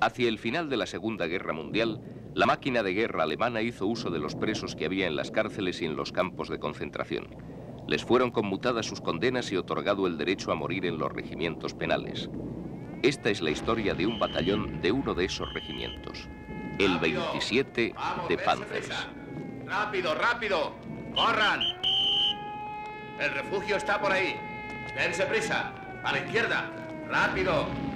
Hacia el final de la Segunda Guerra Mundial, la máquina de guerra alemana hizo uso de los presos que había en las cárceles y en los campos de concentración. Les fueron conmutadas sus condenas y otorgado el derecho a morir en los regimientos penales. Esta es la historia de un batallón de uno de esos regimientos, el 27 de Panzers. ¡Rápido, rápido! ¡Corran! El refugio está por ahí. Dense prisa. A la izquierda. ¡Rápido!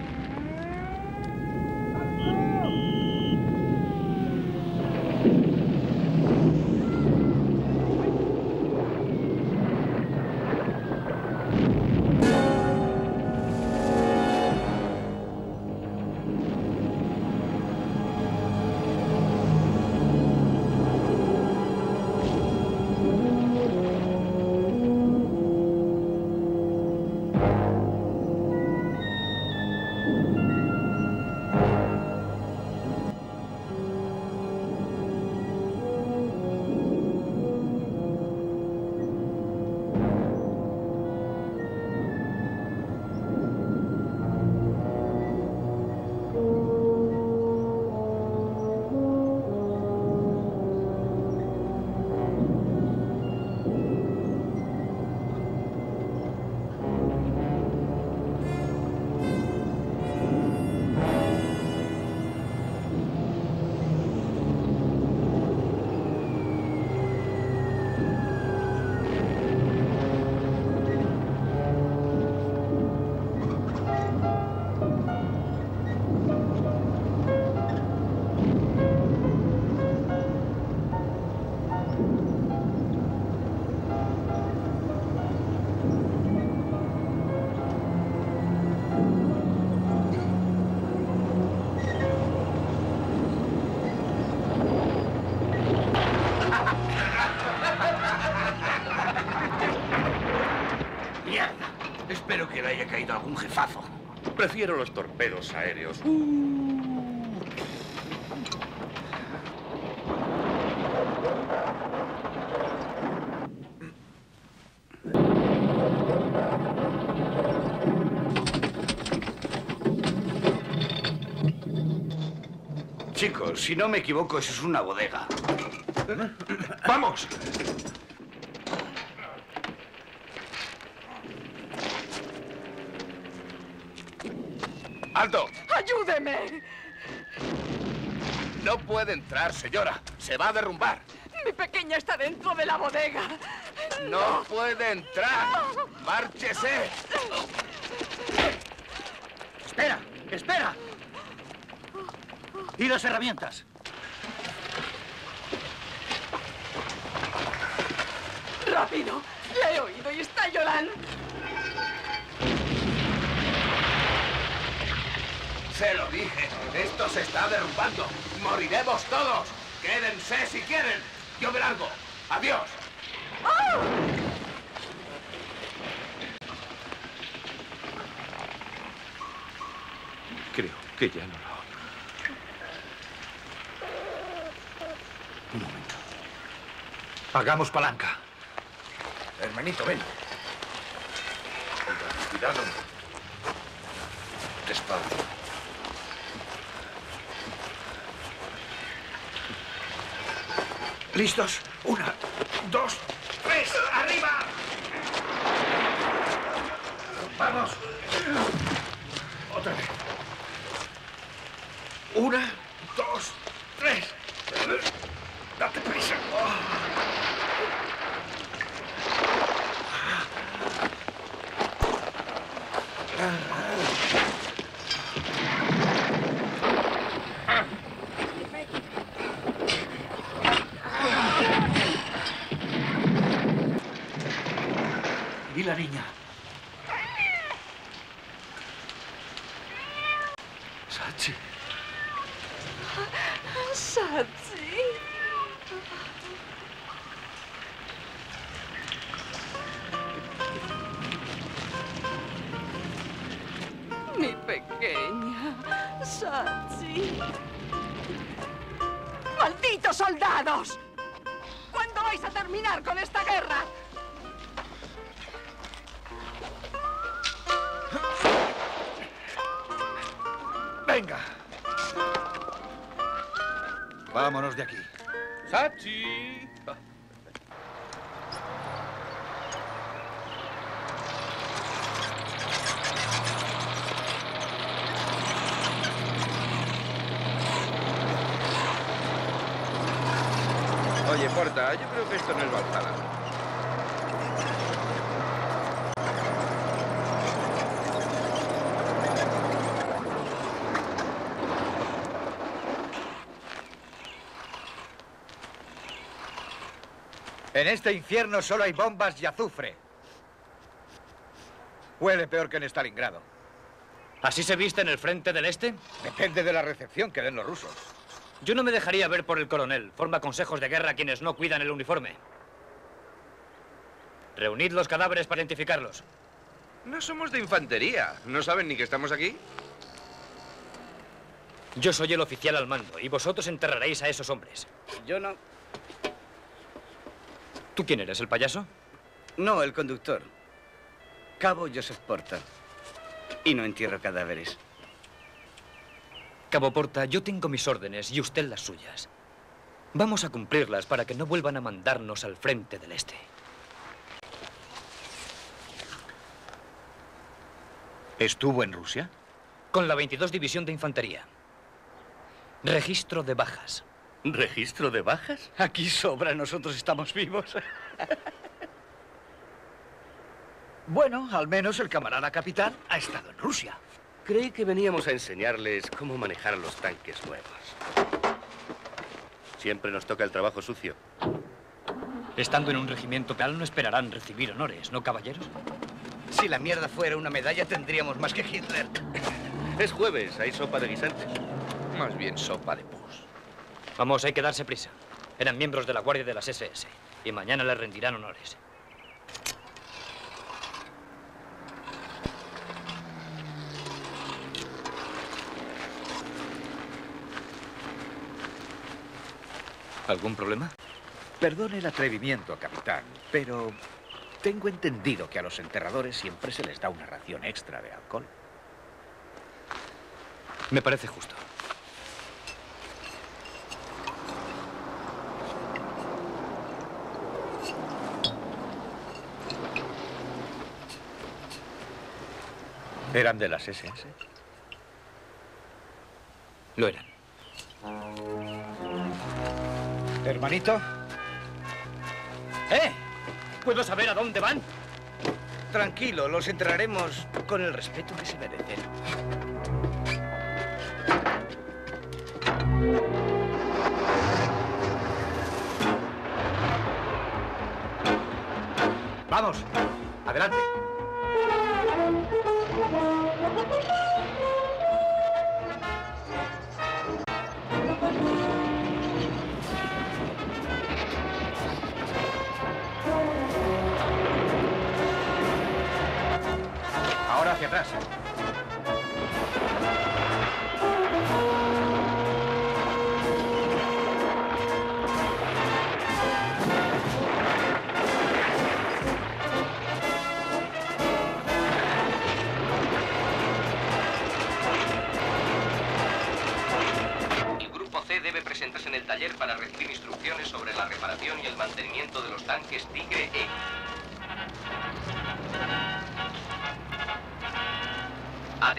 Prefiero los torpedos aéreos. Chicos, si no me equivoco, eso es una bodega. ¡Vamos! ¡Alto! ¡Ayúdeme! No puede entrar, señora. Se va a derrumbar. Mi pequeña está dentro de la bodega. No puede entrar. ¡Márchese! ¡Espera! ¡Espera! ¿Y las herramientas? ¡Rápido! La he oído y está llorando. Se lo dije. Esto se está derrumbando. Moriremos todos. Quédense si quieren. Yo me largo. Adiós. Creo que ya no lo... Un momento. Hagamos palanca. Hermanito, ven. Cuidado. Despacio. ¿Listos? Una, dos, tres, arriba. Vamos. Otra vez. Yo creo que esto no es Valhalla. En este infierno solo hay bombas y azufre. Huele peor que en Stalingrado. ¿Así se viste en el frente del este? Depende de la recepción que den los rusos. Yo no me dejaría ver por el coronel. Forma consejos de guerra a quienes no cuidan el uniforme. Reunid los cadáveres para identificarlos. No somos de infantería. ¿No saben ni que estamos aquí? Yo soy el oficial al mando y vosotros enterraréis a esos hombres. Yo no. ¿Tú quién eres, el payaso? No, el conductor. Cabo Joseph Porta. Y no entierro cadáveres. Cabo Porta, yo tengo mis órdenes y usted las suyas. Vamos a cumplirlas para que no vuelvan a mandarnos al frente del este. ¿Estuvo en Rusia? Con la 22 División de Infantería. Registro de bajas. ¿Registro de bajas? Aquí sobra, nosotros estamos vivos. Bueno, al menos el camarada capitán ha estado en Rusia. Creí que veníamos a enseñarles cómo manejar los tanques nuevos. Siempre nos toca el trabajo sucio. Estando en un regimiento peal no esperarán recibir honores, ¿no, caballeros? Si la mierda fuera una medalla, tendríamos más que Hitler. Es jueves, hay sopa de guisantes. Más bien sopa de pus. Vamos, hay que darse prisa. Eran miembros de la Guardia de las SS y mañana les rendirán honores. ¿Algún problema? Perdone el atrevimiento, capitán, pero tengo entendido que a los enterradores siempre se les da una ración extra de alcohol. Me parece justo. ¿Eran de las SS? Lo eran. Hermanito, ¡Eh! ¿Puedo saber a dónde van? Tranquilo, los enterraremos con el respeto que se merecen. vamos, adelante. Atrás. Debe presentarse en el taller para recibir instrucciones sobre la reparación y el mantenimiento de los tanques Tigre E.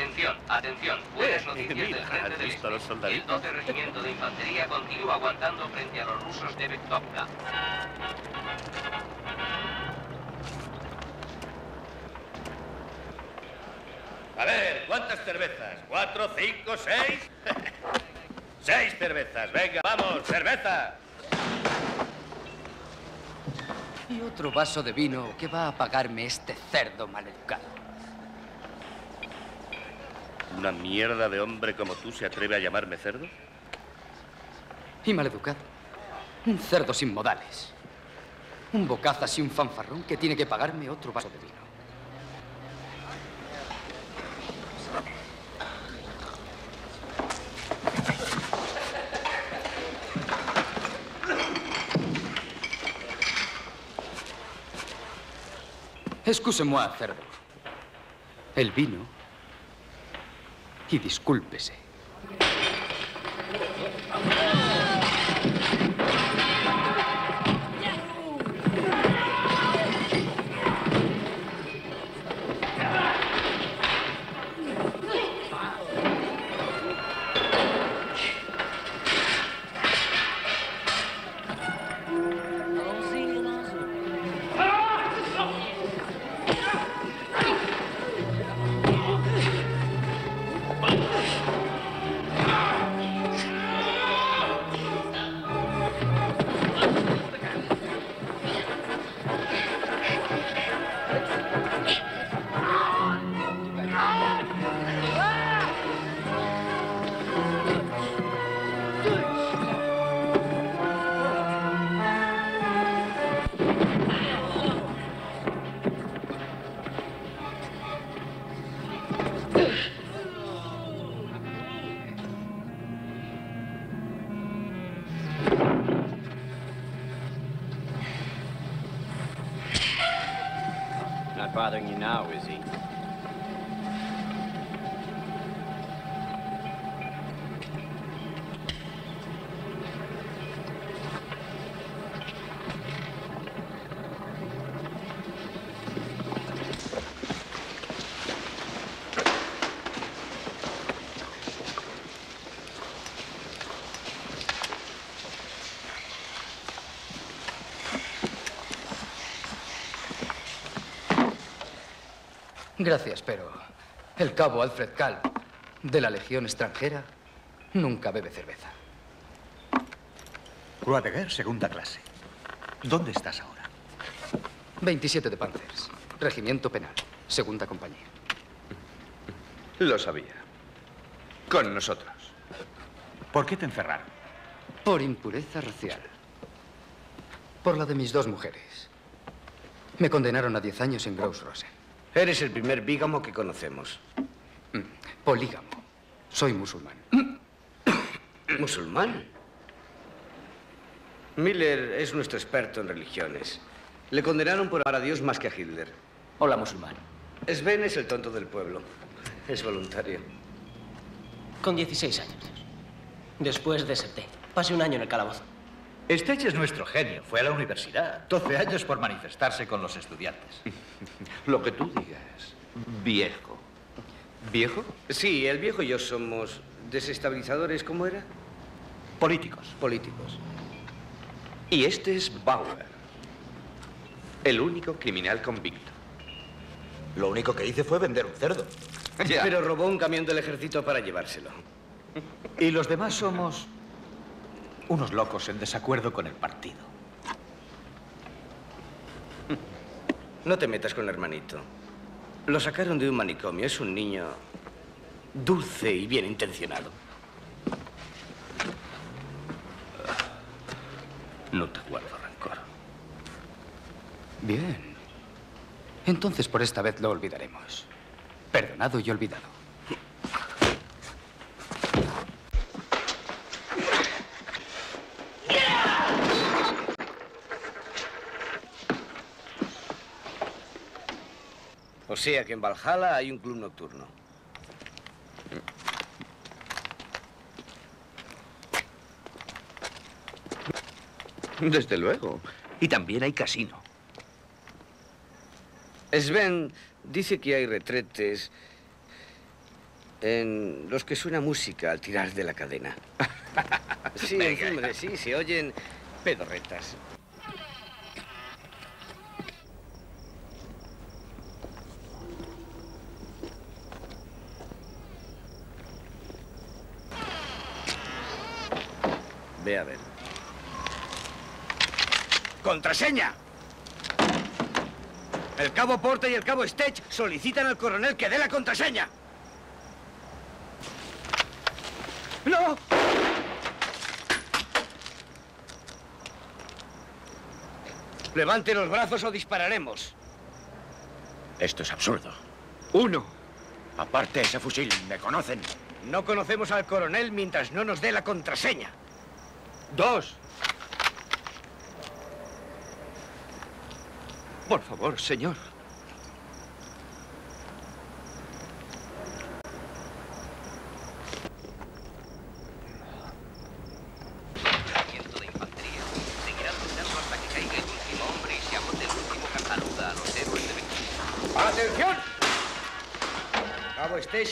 Atención, atención. Buenas Eh, noticias mira, del frente ¿has del los Este. soldaditos? El 12 Regimiento de Infantería continúa aguantando frente a los rusos de Bektovka. A ver, ¿cuántas cervezas? ¿Cuatro, cinco, seis? seis cervezas. Venga, vamos, cerveza. Y otro vaso de vino que va a pagarme este cerdo maleducado. ¿Una mierda de hombre como tú se atreve a llamarme cerdo? Y maleducado. Un cerdo sin modales. Un bocazas y un fanfarrón que tiene que pagarme otro vaso de vino. Excuse-moi, cerdo. El vino. Y discúlpese. Gracias, pero el cabo Alfred Kalb, de la Legión extranjera, nunca bebe cerveza. Guerre, segunda clase. ¿Dónde estás ahora? 27 de Panzers, Regimiento Penal, segunda compañía. Lo sabía. Con nosotros. ¿Por qué te encerraron? Por impureza racial. Por la de mis dos mujeres. Me condenaron a 10 años en Gross Rosen. Eres el primer bígamo que conocemos. Polígamo. Soy musulmán. ¿Musulmán? Miller es nuestro experto en religiones. Le condenaron por amar a Dios más que a Hitler. Hola, musulmán. Sven es el tonto del pueblo. Es voluntario. Con 16 años. Después deserté. Pasé un año en el calabozo. Stech es nuestro genio. Fue a la universidad. 12 años por manifestarse con los estudiantes. Lo que tú digas. Viejo. ¿Viejo? Sí, el viejo y yo somos desestabilizadores, ¿cómo era? Políticos. Políticos. Y este es Bauer. El único criminal convicto. Lo único que hice fue vender un cerdo. Pero robó un camión del ejército para llevárselo. Y los demás somos unos locos en desacuerdo con el partido. No te metas con el hermanito. Lo sacaron de un manicomio. Es un niño dulce y bien intencionado. No te guardo rencor. Bien. Entonces por esta vez lo olvidaremos. Perdonado y olvidado. O sea que en Valhalla hay un club nocturno. Desde luego. Y también hay casino. Sven dice que hay retretes en los que suena música al tirar de la cadena. Sí, hombre, sí, se oyen pedorretas. Ve a ver. ¡Contraseña! El cabo Porta y el cabo Stech solicitan al coronel que dé la contraseña. ¡No! Levante los brazos o dispararemos. Esto es absurdo. Uno. Aparte ese fusil, me conocen. No conocemos al coronel mientras no nos dé la contraseña. Dos. Por favor, señor.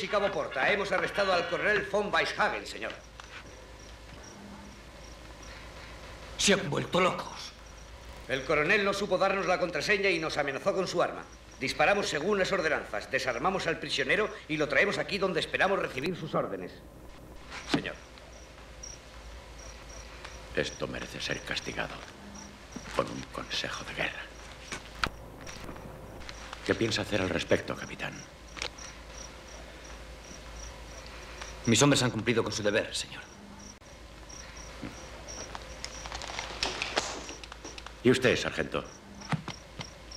y Cabo Porta. Hemos arrestado al coronel von Weishagen, señor. Se han vuelto locos. El coronel no supo darnos la contraseña y nos amenazó con su arma. Disparamos según las ordenanzas, desarmamos al prisionero y lo traemos aquí donde esperamos recibir sus órdenes. Señor. Esto merece ser castigado con un consejo de guerra. ¿Qué piensa hacer al respecto, capitán? Mis hombres han cumplido con su deber, señor. ¿Y usted, sargento?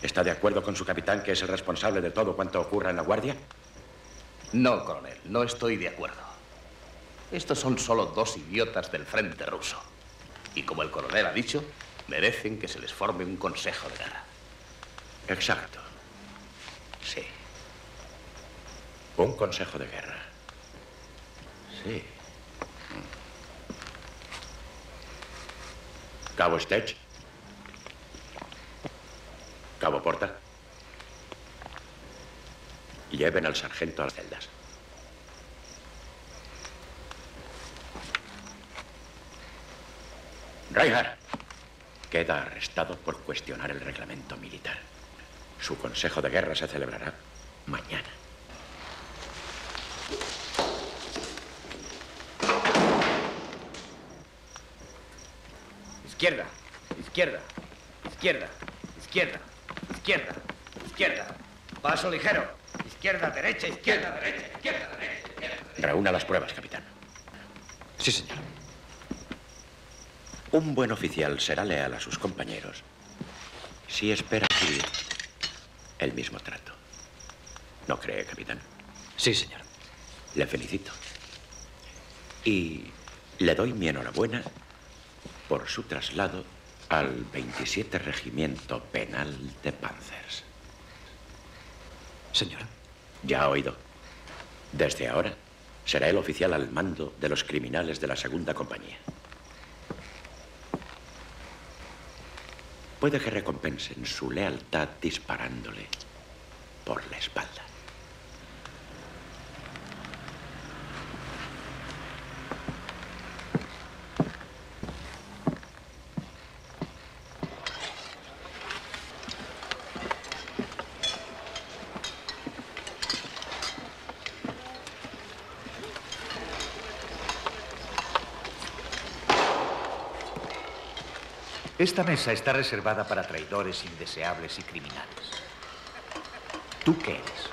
¿Está de acuerdo con su capitán que es el responsable de todo cuanto ocurra en la guardia? No, coronel, no estoy de acuerdo. Estos son solo dos idiotas del frente ruso. Y como el coronel ha dicho, merecen que se les forme un consejo de guerra. Exacto. Sí. Un consejo de guerra. Sí. Cabo Stech. Cabo Porta. Lleven al sargento a las celdas. Reinhardt queda arrestado por cuestionar el reglamento militar. Su consejo de guerra se celebrará mañana. Izquierda, izquierda, izquierda, izquierda, izquierda, izquierda. Paso ligero. Izquierda, derecha, izquierda, derecha, izquierda, derecha, izquierda. Reúna las pruebas, capitán. Sí, señor. Un buen oficial será leal a sus compañeros si espera recibir el mismo trato. ¿No cree, capitán? Sí, señor. Le felicito. Y le doy mi enhorabuena por su traslado al 27 Regimiento Penal de Panzers. Señor. Ya ha oído. Desde ahora será el oficial al mando de los criminales de la segunda compañía. Puede que recompensen su lealtad disparándole por la espalda. Esta mesa está reservada para traidores indeseables y criminales. ¿Tú qué eres?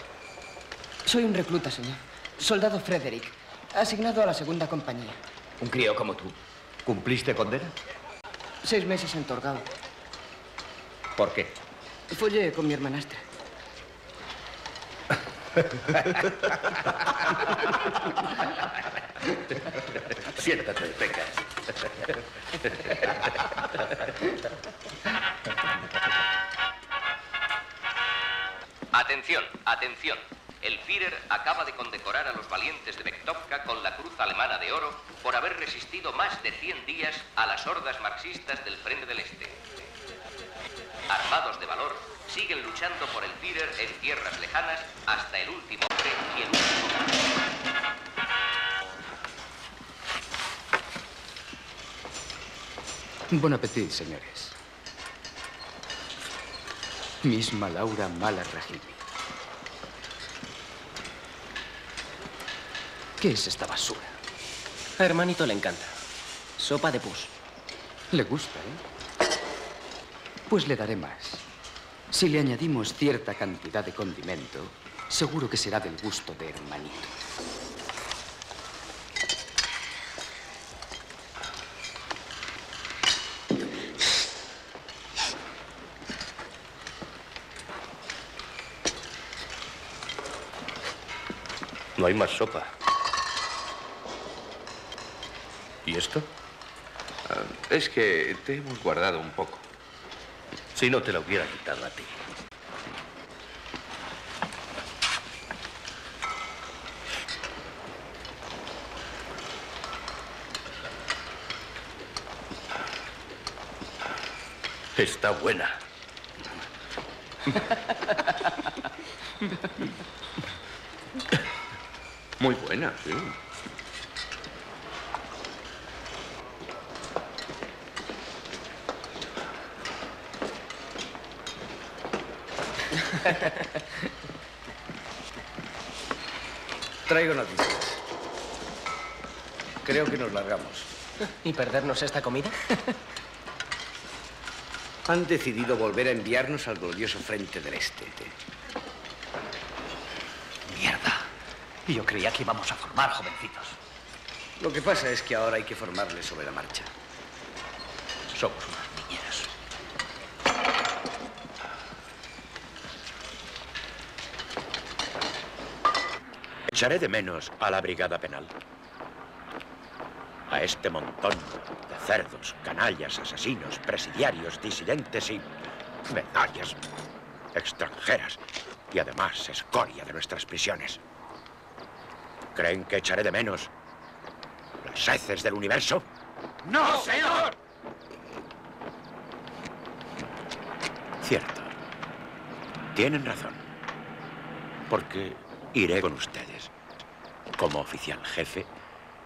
Soy un recluta, señor. Soldado Frederick, asignado a la segunda compañía. Un crío como tú. ¿Cumpliste condena? Seis meses en Torgau. ¿Por qué? Follé con mi hermanastra. Siéntate, Pecas. Atención, atención. El Führer acaba de condecorar a los valientes de Bektovka con la Cruz Alemana de Oro por haber resistido más de 100 días a las hordas marxistas del Frente del Este. Armados de valor, siguen luchando por el Führer en tierras lejanas hasta el último hombre y el último Buen apetito, señores. Misma Laura Mala Regimi. ¿Qué es esta basura? A hermanito le encanta. Sopa de pus. Le gusta, ¿eh? Pues le daré más. Si le añadimos cierta cantidad de condimento, seguro que será del gusto de hermanito. No hay más sopa. ¿Y esto? Ah, es que te hemos guardado un poco. Si no te la hubiera quitado a ti. Está buena. Muy buena, sí. Traigo noticias. Creo que nos largamos. ¿Y perdernos esta comida? Han decidido volver a enviarnos al glorioso frente del Este. Mierda. Y yo creía que íbamos a formar jovencitos. Lo que pasa es que ahora hay que formarles sobre la marcha. Somos unos niñeros. Echaré de menos a la brigada penal. A este montón de cerdos, canallas, asesinos, presidiarios, disidentes y medallas extranjeras. Y además escoria de nuestras prisiones. ¿Creen que echaré de menos las heces del universo? ¡No, señor! Cierto. Tienen razón. Porque iré con ustedes como oficial jefe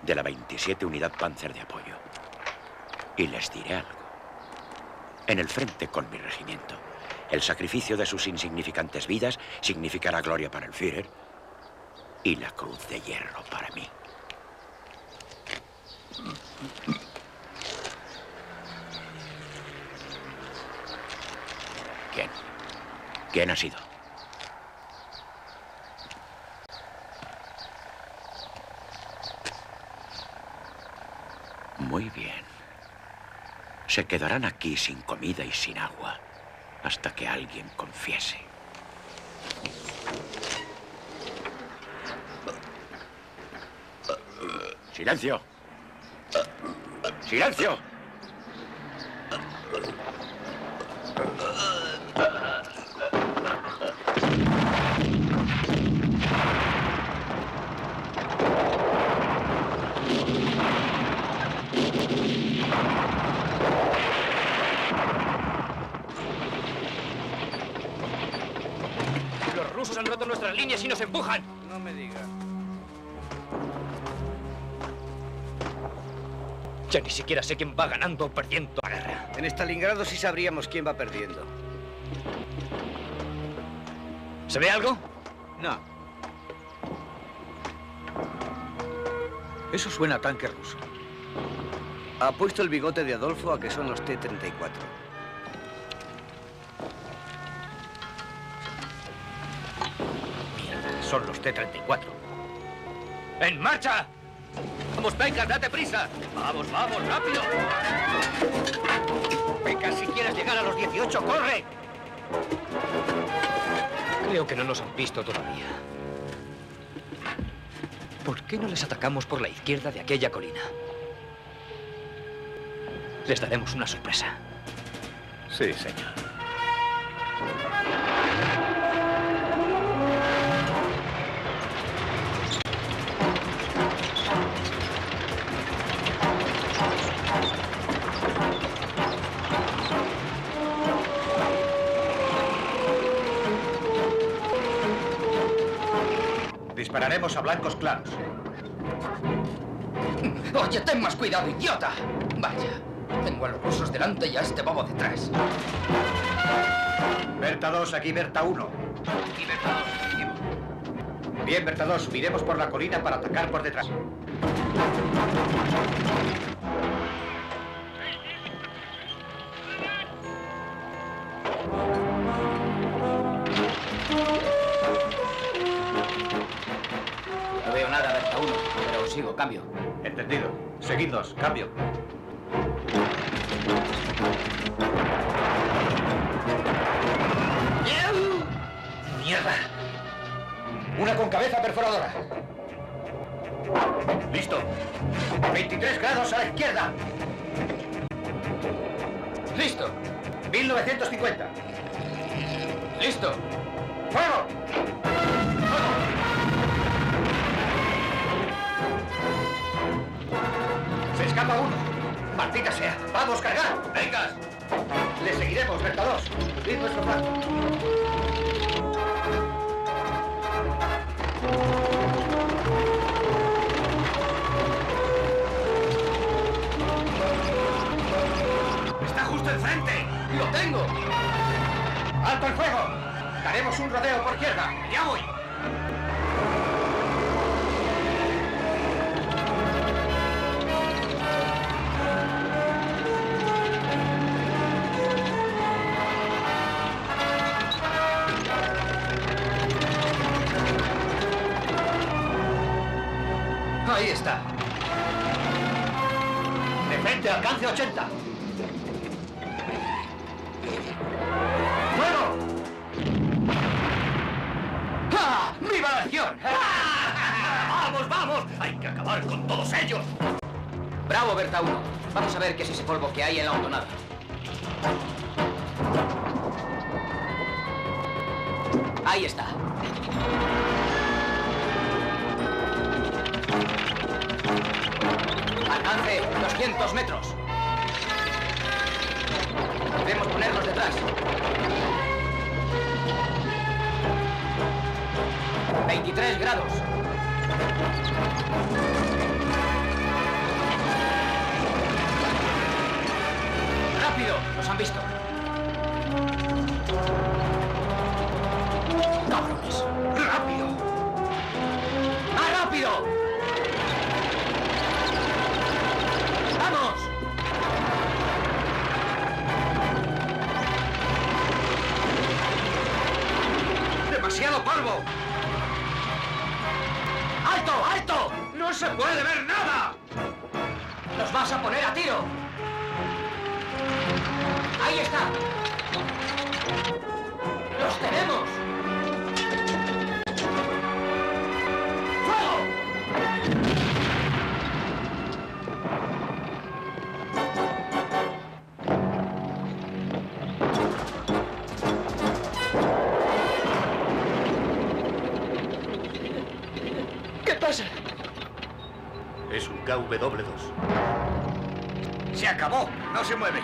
de la 27 Unidad Panzer de Apoyo. Y les diré algo. En el frente con mi regimiento, el sacrificio de sus insignificantes vidas significará gloria para el Führer y la cruz de hierro para mí. ¿Quién? ¿Quién ha sido? Muy bien. Se quedarán aquí sin comida y sin agua hasta que alguien confiese. ¡Silencio! ¡Silencio! Los rusos han roto nuestras líneas y nos empujan. No me diga. Ya ni siquiera sé quién va ganando o perdiendo la guerra. En Stalingrado sí sabríamos quién va perdiendo. ¿Se ve algo? No. Eso suena a tanque ruso. Ha puesto el bigote de Adolfo a que son los T-34. Mierda, son los T-34. ¡En marcha! ¡Vamos, Pecas, date prisa! ¡Vamos, vamos, rápido! Pecas, si quieres llegar a los 18, corre. Creo que no nos han visto todavía. ¿Por qué no les atacamos por la izquierda de aquella colina? Les daremos una sorpresa. Sí, señor. Dispararemos a blancos claros. Oye, ten más cuidado, idiota. Vaya, tengo a los rusos delante y a este bobo detrás. Berta 2, aquí Berta 1. Aquí Berta 2, seguimos. Bien, Berta 2, subiremos por la colina para atacar por detrás. Sigo, cambio. Entendido. Seguidnos, cambio. ¡Mierda! Una con cabeza perforadora. Listo. 23 grados a la izquierda. Listo. 1950. Listo. ¡Fuego! ¡Maldita sea! ¡Vamos, cargar! ¡Vengas! Le seguiremos, Ventados. Cumplid nuestro plan. ¡Está justo enfrente! ¡Lo tengo! ¡Alto el fuego! Daremos un rodeo por izquierda. ¡Ya voy! Polvo que hay en la hontonada. KW2. ¡Se acabó! ¡No se mueve!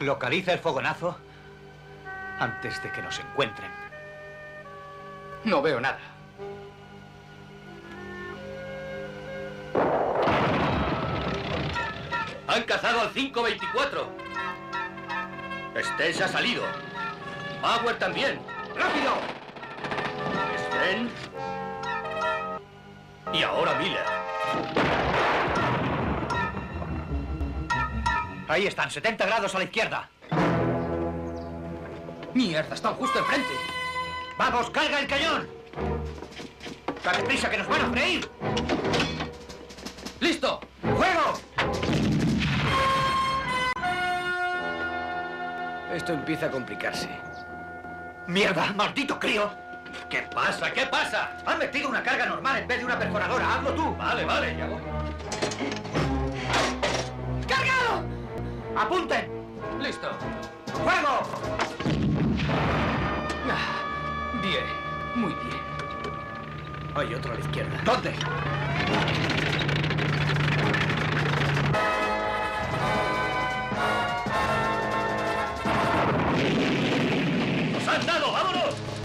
Localiza el fogonazo antes de que nos encuentren. No veo nada. Han cazado al 524. Stes ha salido. Bauer también. ¡Rápido! Sven. Y ahora Miller. Ahí están, 70 grados a la izquierda. ¡Mierda! Están justo enfrente. ¡Vamos, carga el cañón! ¡Dale prisa, que nos van a freír! ¡Listo! ¡Fuego! Esto empieza a complicarse. ¡Mierda! ¡Maldito crío! ¿Qué pasa? ¿Qué pasa? Han metido una carga normal en vez de una perforadora. ¡Hazlo tú! Vale, vale, ya voy. ¡Cargado! ¡Apunten! ¡Listo! ¡Fuego! Ah, bien, muy bien. Hay otro a la izquierda. ¿Dónde? ¡Nos han dado! ¡Vámonos!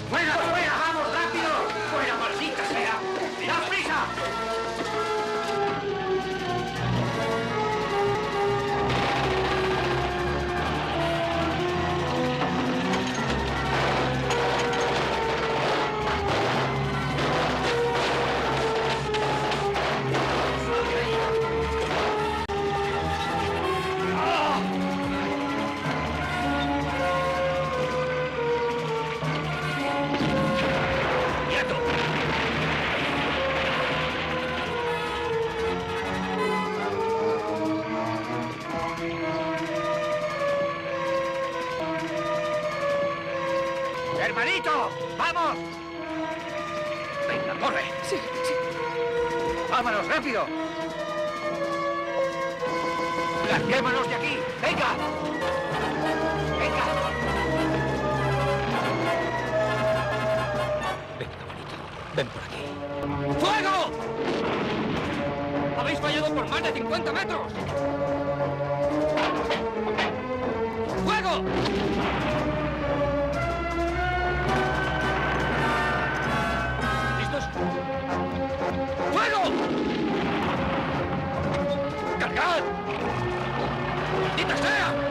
¡Fuera, fuera! ¡Vamos, rápido! Rápido! ¡Larguémonos de aquí! ¡Venga! ¡Venga! Venga, bonito. Ven por aquí. ¡Fuego! ¡Habéis fallado por más de 50 metros! ¡Fuego! ¡Cargad! ¡Maldita sea!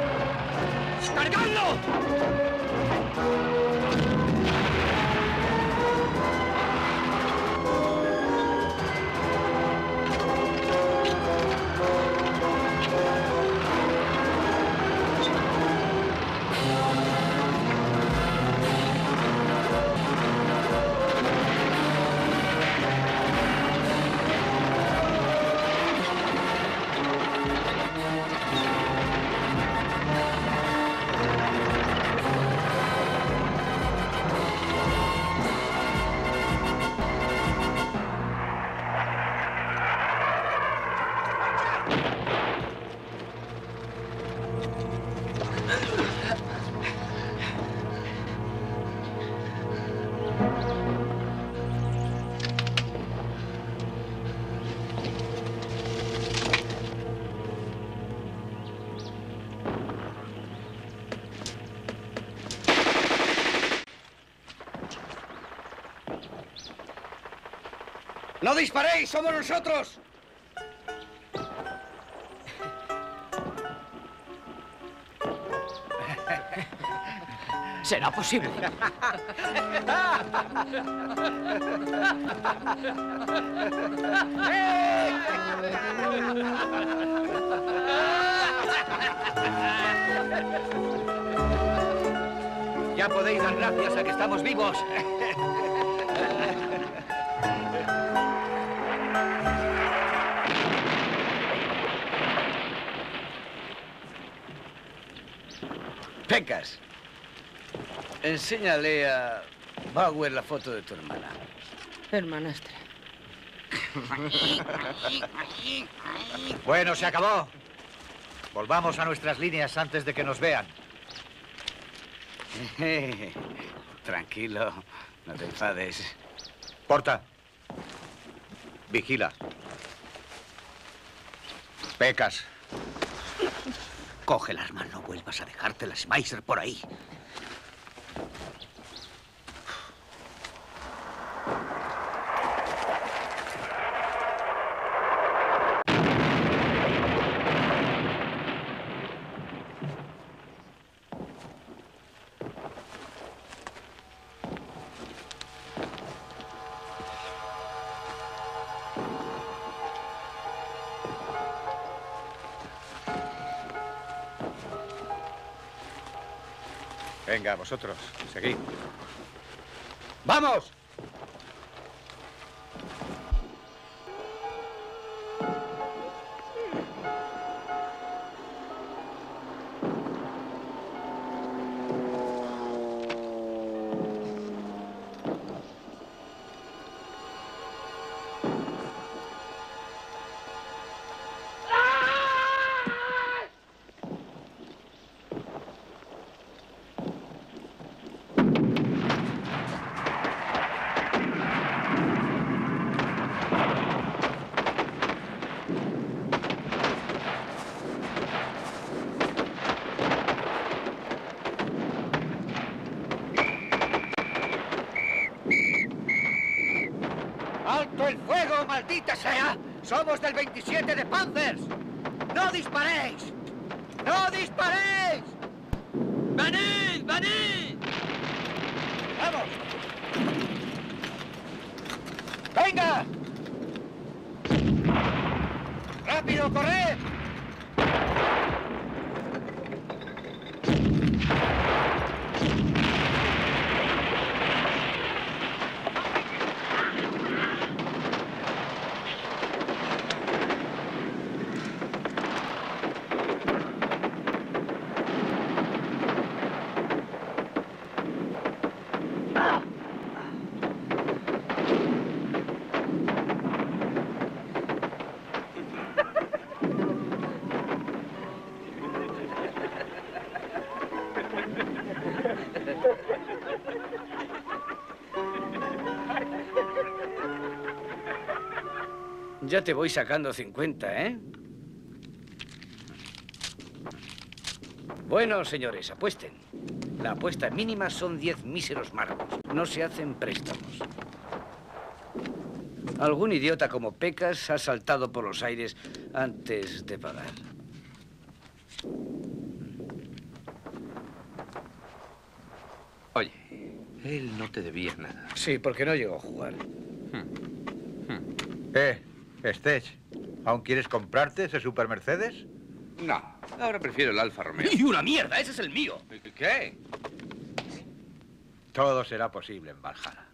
Disparéis! ¡Somos nosotros! Será posible. Ya podéis dar gracias a que estamos vivos. Enséñale a Bauer la foto de tu hermana. Hermanastra. Bueno, se acabó. Volvamos a nuestras líneas antes de que nos vean. Tranquilo, no te enfades. Porta. Vigila. Pecas. Coge el arma, no vuelvas a dejarte la Schmeiser por ahí. Thank you. Venga, vosotros, seguid. ¡Vamos! Maldita sea! ¡Somos del 27 de Panzers! ¡No disparéis! Ya te voy sacando 50, ¿eh? Bueno, señores, apuesten. La apuesta mínima son 10 míseros marcos. No se hacen préstamos. Algún idiota como Pecas ha saltado por los aires antes de pagar. Oye, él no te debía nada. Sí, porque no llegó a jugar. Stech, ¿aún quieres comprarte ese Super Mercedes? No, ahora prefiero el Alfa Romeo. ¡Y una mierda! ¡Ese es el mío! ¿Qué? Todo será posible en Valhalla.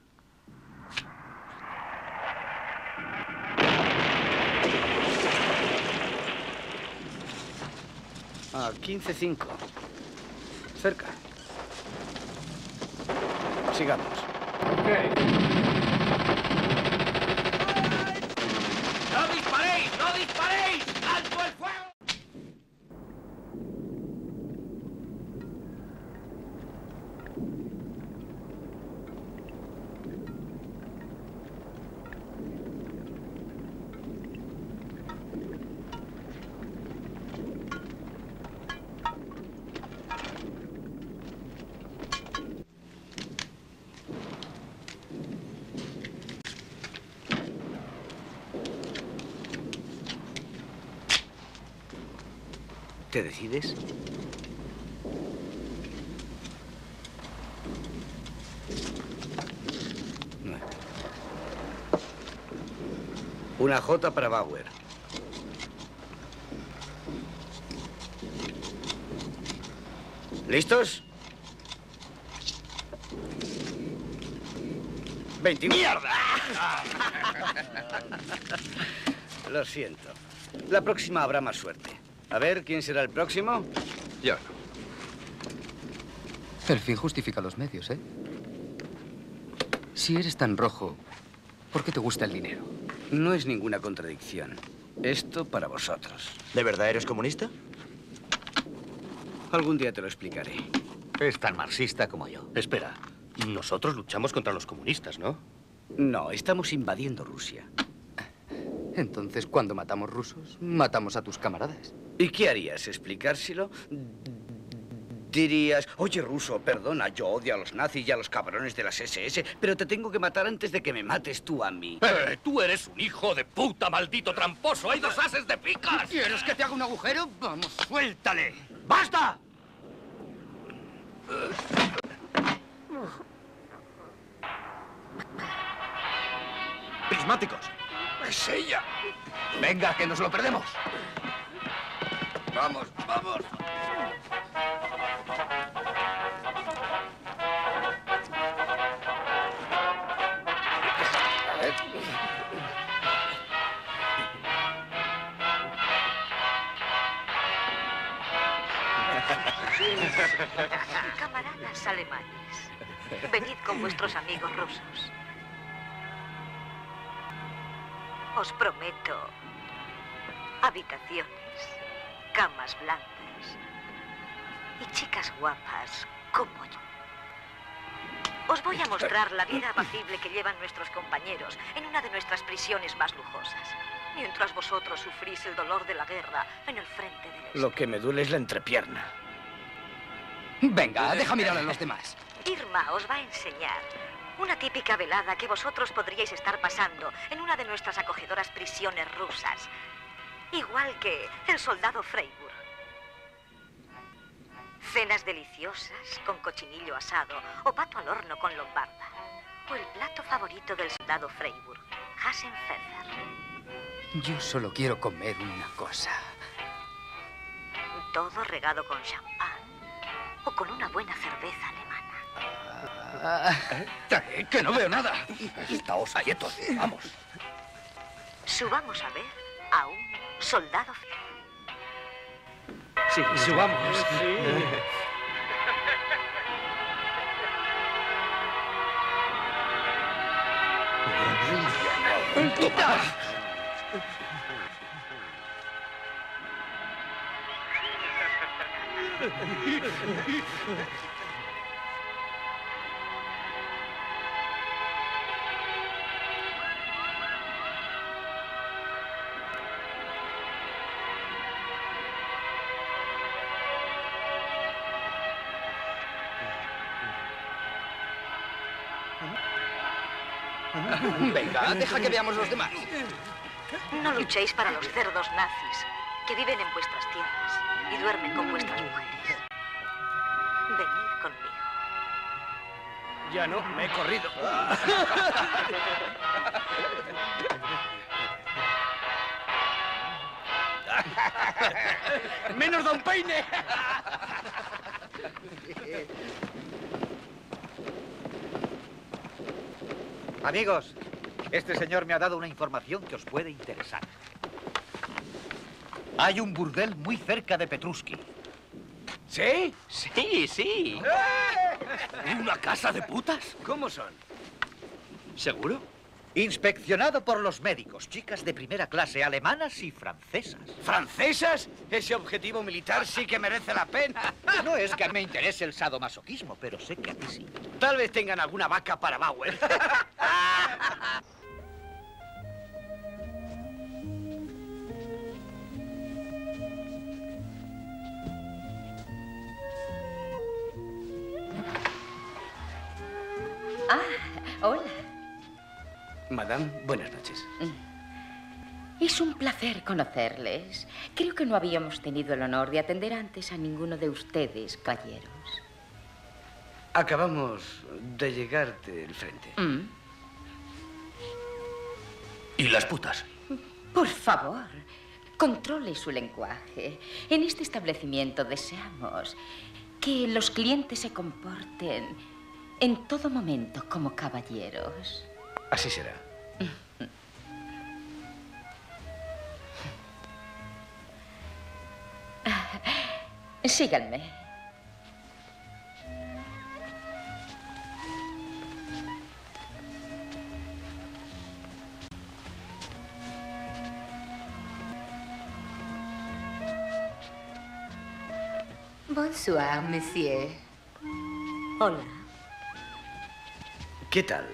A 15-5. Cerca. Sigamos. ¡No disparéis! ¡No disparéis! ¡Alto el fuego! ¿Te decides? Nueve. Una J para Bauer. ¿Listos? 21. ¡Mierda! Lo siento. La próxima habrá más suerte. A ver, ¿quién será el próximo? Yo El fin justifica los medios, ¿eh? Si eres tan rojo, ¿por qué te gusta el dinero? No es ninguna contradicción. Esto para vosotros. ¿De verdad eres comunista? Algún día te lo explicaré. Es tan marxista como yo. Espera, nosotros luchamos contra los comunistas, ¿no? No, estamos invadiendo Rusia. Entonces, cuando matamos rusos, matamos a tus camaradas. ¿Y qué harías? ¿Explicárselo? Dirías, oye, ruso, perdona, yo odio a los nazis y a los cabrones de las SS, pero te tengo que matar antes de que me mates tú a mí. ¡Eh! ¡Tú eres un hijo de puta, maldito tramposo! ¡Hay dos ases de picas! ¿Quieres que te haga un agujero? Vamos, suéltale. ¡Basta! Prismáticos. ¡Es ella! Venga, que nos lo perdemos. ¡Vamos, vamos! Camaradas alemanes, venid con vuestros amigos rusos. Os prometo habitaciones, camas blancas y chicas guapas como yo. Os voy a mostrar la vida apacible que llevan nuestros compañeros en una de nuestras prisiones más lujosas, mientras vosotros sufrís el dolor de la guerra en el frente del este. Lo que me duele es la entrepierna. Venga, deja mirar a los demás. Irma os va a enseñar una típica velada que vosotros podríais estar pasando en una de nuestras acogedoras prisiones rusas. Igual que el soldado Freiburg. Cenas deliciosas con cochinillo asado o pato al horno con lombarda. O el plato favorito del soldado Freiburg, Hasenpfeffer. Yo solo quiero comer una cosa. Todo regado con champán o con una buena cerveza alemana. Eh, ¡Que no veo nada! Estáos quietos, vamos. Subamos a ver a un soldado. Sí, subamos. Venga, deja que veamos los demás. No luchéis para los cerdos nazis que viven en vuestras tierras y duermen con vuestras mujeres. Venid conmigo. Ya no, me he corrido. ¡Menos da un peine! Amigos, este señor me ha dado una información que os puede interesar. Hay un burdel muy cerca de Petruski. ¿Sí? Sí, sí. ¿Una casa de putas? ¿Cómo son? ¿Seguro? Inspeccionado por los médicos, chicas de primera clase, alemanas y francesas. ¿Francesas? Ese objetivo militar sí que merece la pena. No es que me interese el sadomasoquismo, pero sé que a ti sí. Tal vez tengan alguna vaca para Bauer. Ah, hola. Madame, buenas noches. Es un placer conocerles. Creo que no habíamos tenido el honor de atender antes a ninguno de ustedes, caballeros. Acabamos de llegar del frente. Mm. ¿Y las putas? Por favor, controle su lenguaje. En este establecimiento deseamos que los clientes se comporten en todo momento como caballeros. Así será. Síganme. Bonsoir, monsieur. Hola. ¿Qué tal?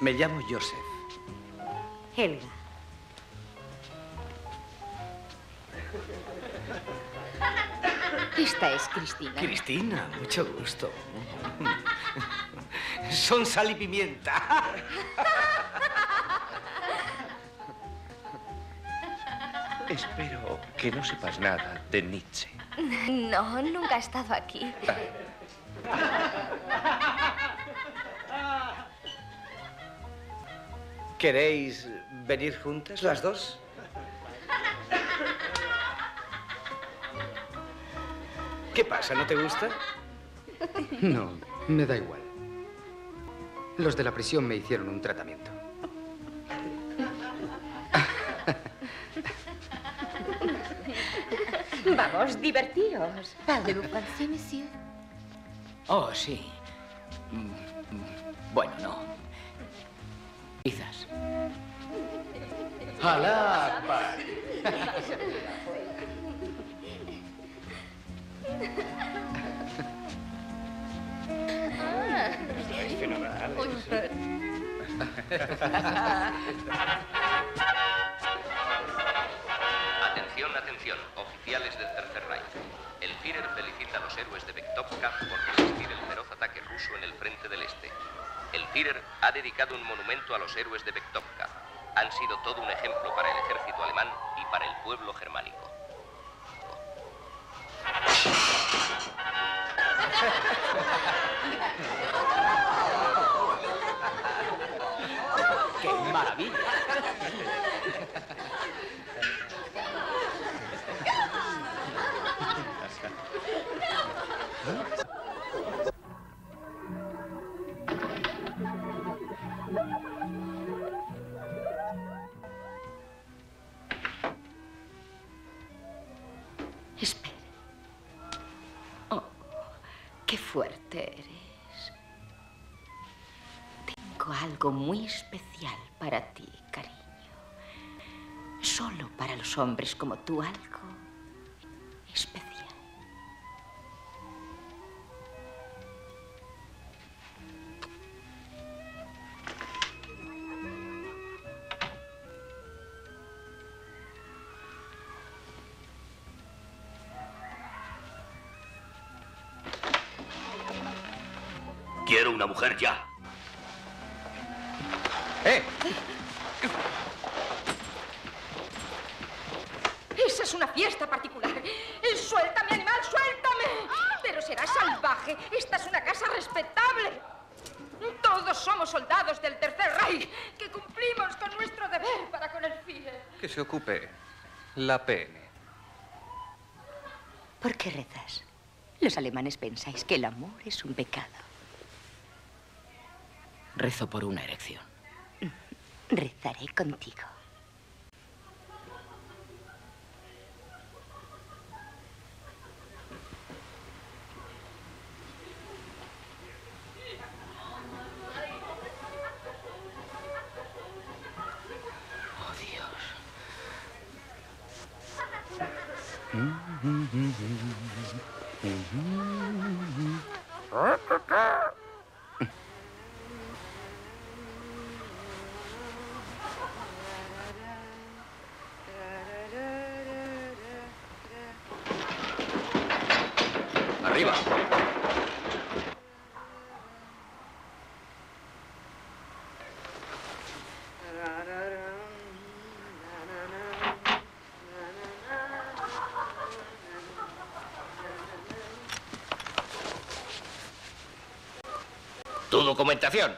Me llamo Joseph. Helga. Esta es Cristina. Cristina, mucho gusto. Son sal y pimienta. Espero que no sepas nada de Nietzsche. No, nunca he estado aquí. ¿Queréis venir juntas las dos? ¿Qué pasa? ¿No te gusta? No, me da igual. Los de la prisión me hicieron un tratamiento. Vamos, divertíos. Parlez-vous français, monsieur? Oh, sí. Mm, mm, Bueno, no. Quizás. ¡Alá! Es fenomenal. Atención, oficiales del Tercer Reich. El Führer felicita a los héroes de Bektovka por resistir el feroz ataque ruso en el frente del Este. El Führer ha dedicado un monumento a los héroes de Bektovka. Han sido todo un ejemplo para el ejército alemán y para el pueblo germánico. algo muy especial para ti, cariño. Solo para los hombres como tú algo especial. Quiero una mujer ya. ¡Eh! Esa es una fiesta particular. ¡Suéltame, animal, suéltame! Pero será salvaje. Esta es una casa respetable. Todos somos soldados del Tercer Reich que cumplimos con nuestro deber para con el FIE. Que se ocupe la PN. ¿Por qué rezas? Los alemanes pensáis que el amor es un pecado. Rezo por una erección. Rezaré contigo. Oh, Dios. Arriba. Tu documentación.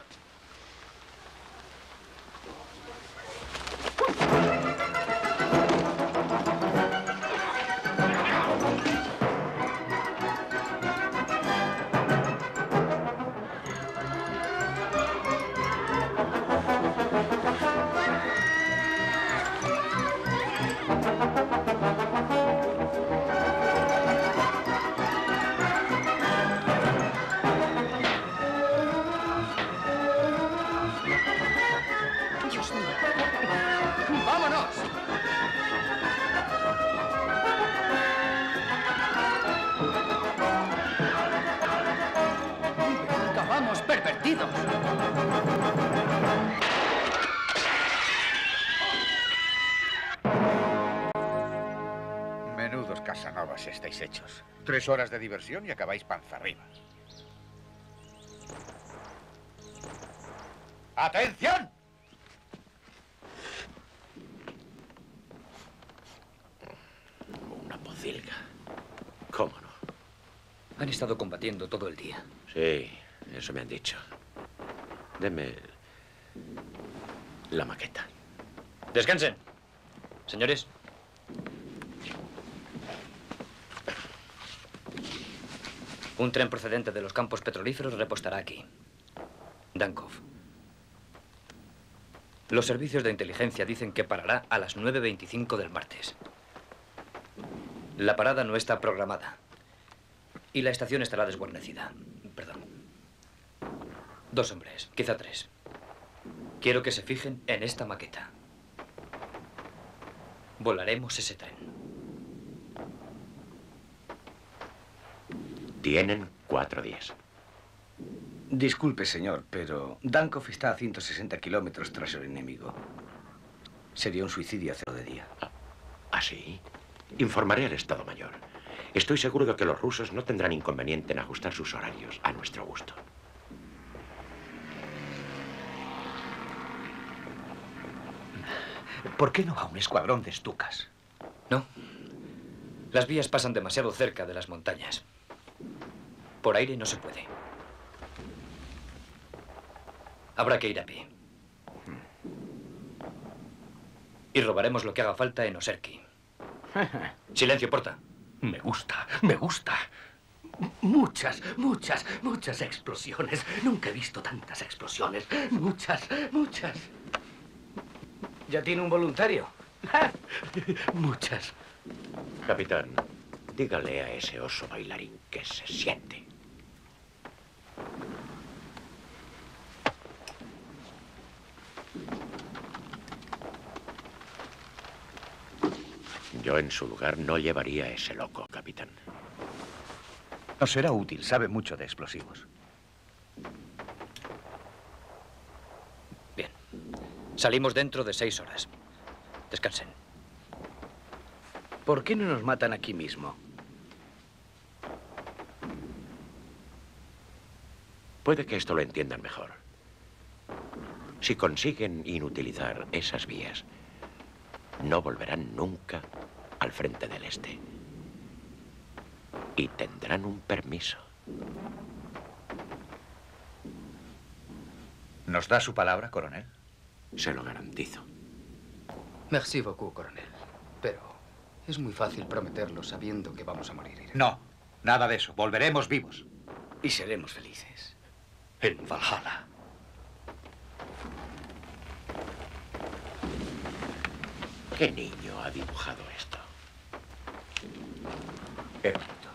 Tres horas de diversión y acabáis panza arriba. ¡Atención! Una pocilga. ¿Cómo no? Han estado combatiendo todo el día. Sí, eso me han dicho. Deme la maqueta. Descansen. Señores. Un tren procedente de los campos petrolíferos repostará aquí. Dankov. Los servicios de inteligencia dicen que parará a las 9.25 del martes. La parada no está programada. Y la estación estará desguarnecida. Perdón. Dos hombres, quizá tres. Quiero que se fijen en esta maqueta. Volaremos ese tren. Tienen cuatro días. Disculpe, señor, pero Dankov está a 160 kilómetros tras el enemigo. Sería un suicidio hacerlo de día. ¿Ah, sí? Informaré al Estado Mayor. Estoy seguro de que los rusos no tendrán inconveniente en ajustar sus horarios a nuestro gusto. ¿Por qué no va un escuadrón de estucas? No. Las vías pasan demasiado cerca de las montañas. Por aire no se puede. Habrá que ir a pie. Y robaremos lo que haga falta en Oserki. Silencio, porta. Me gusta, me gusta. Muchas, muchas, muchas explosiones. Nunca he visto tantas explosiones. Muchas, muchas. ¿Ya tiene un voluntario? Muchas. Capitán, dígale a ese oso bailarín que se siente. Yo en su lugar no llevaría a ese loco, capitán. Nos será útil, sabe mucho de explosivos. Salimos dentro de seis horas. Descansen. ¿Por qué no nos matan aquí mismo? Puede que esto lo entiendan mejor. Si consiguen inutilizar esas vías, no volverán nunca al frente del este. Y tendrán un permiso. ¿Nos da su palabra, coronel? Se lo garantizo. Merci beaucoup, coronel. Pero es muy fácil prometerlo sabiendo que vamos a morir. No, nada de eso. Volveremos vivos. Y seremos felices. En Valhalla. ¿Qué niño ha dibujado esto? Qué bonito.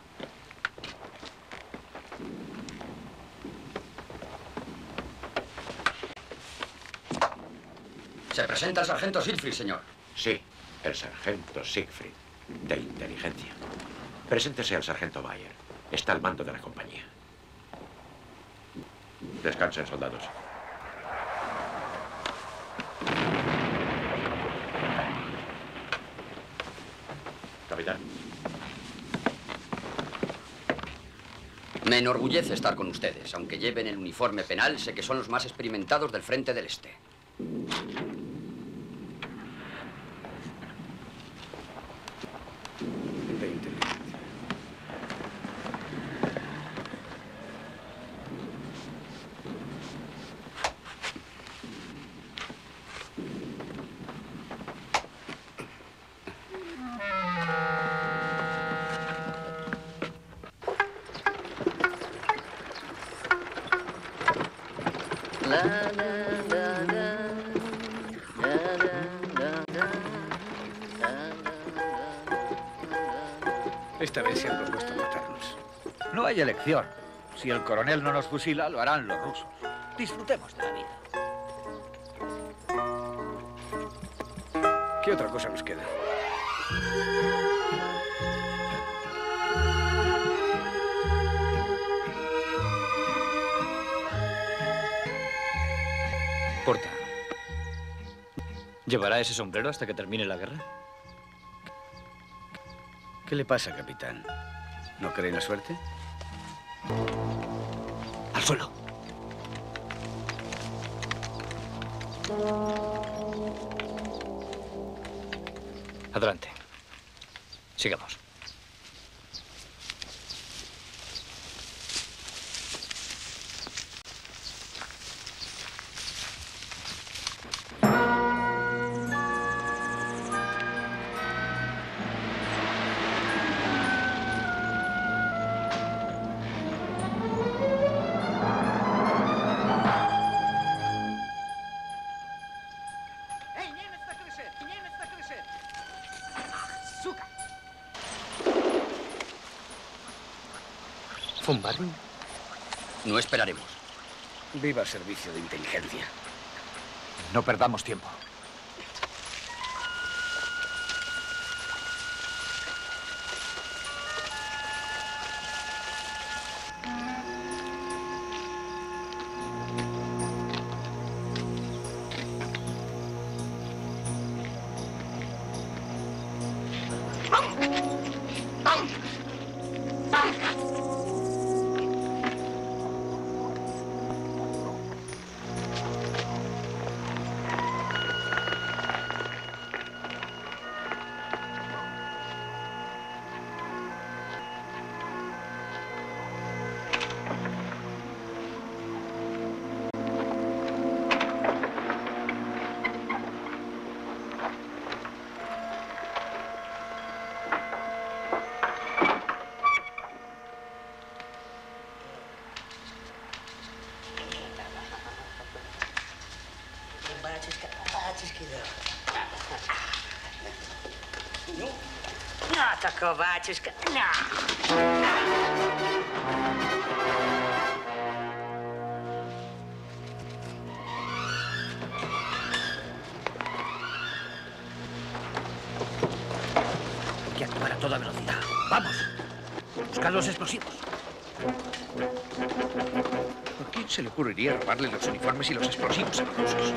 Se presenta el sargento Siegfried, señor. Sí, el sargento Siegfried, de inteligencia. Preséntese al sargento Bayer. Está al mando de la compañía. Descansen, soldados. Capitán. Me enorgullece estar con ustedes. Aunque lleven el uniforme penal, sé que son los más experimentados del Frente del Este. Hay elección. Si el coronel no nos fusila, lo harán los rusos. Disfrutemos de la vida. ¿Qué otra cosa nos queda? Porta. ¿Llevará ese sombrero hasta que termine la guerra? ¿Qué le pasa, capitán? ¿No cree en la suerte? Adelante. Viva servicio de inteligencia. No perdamos tiempo. No, tako baciuszka. No. Hay que actuar a toda velocidad. ¡Vamos! Buscad los explosivos. ¿A quién se le ocurriría robarle los uniformes y los explosivos a los rusos?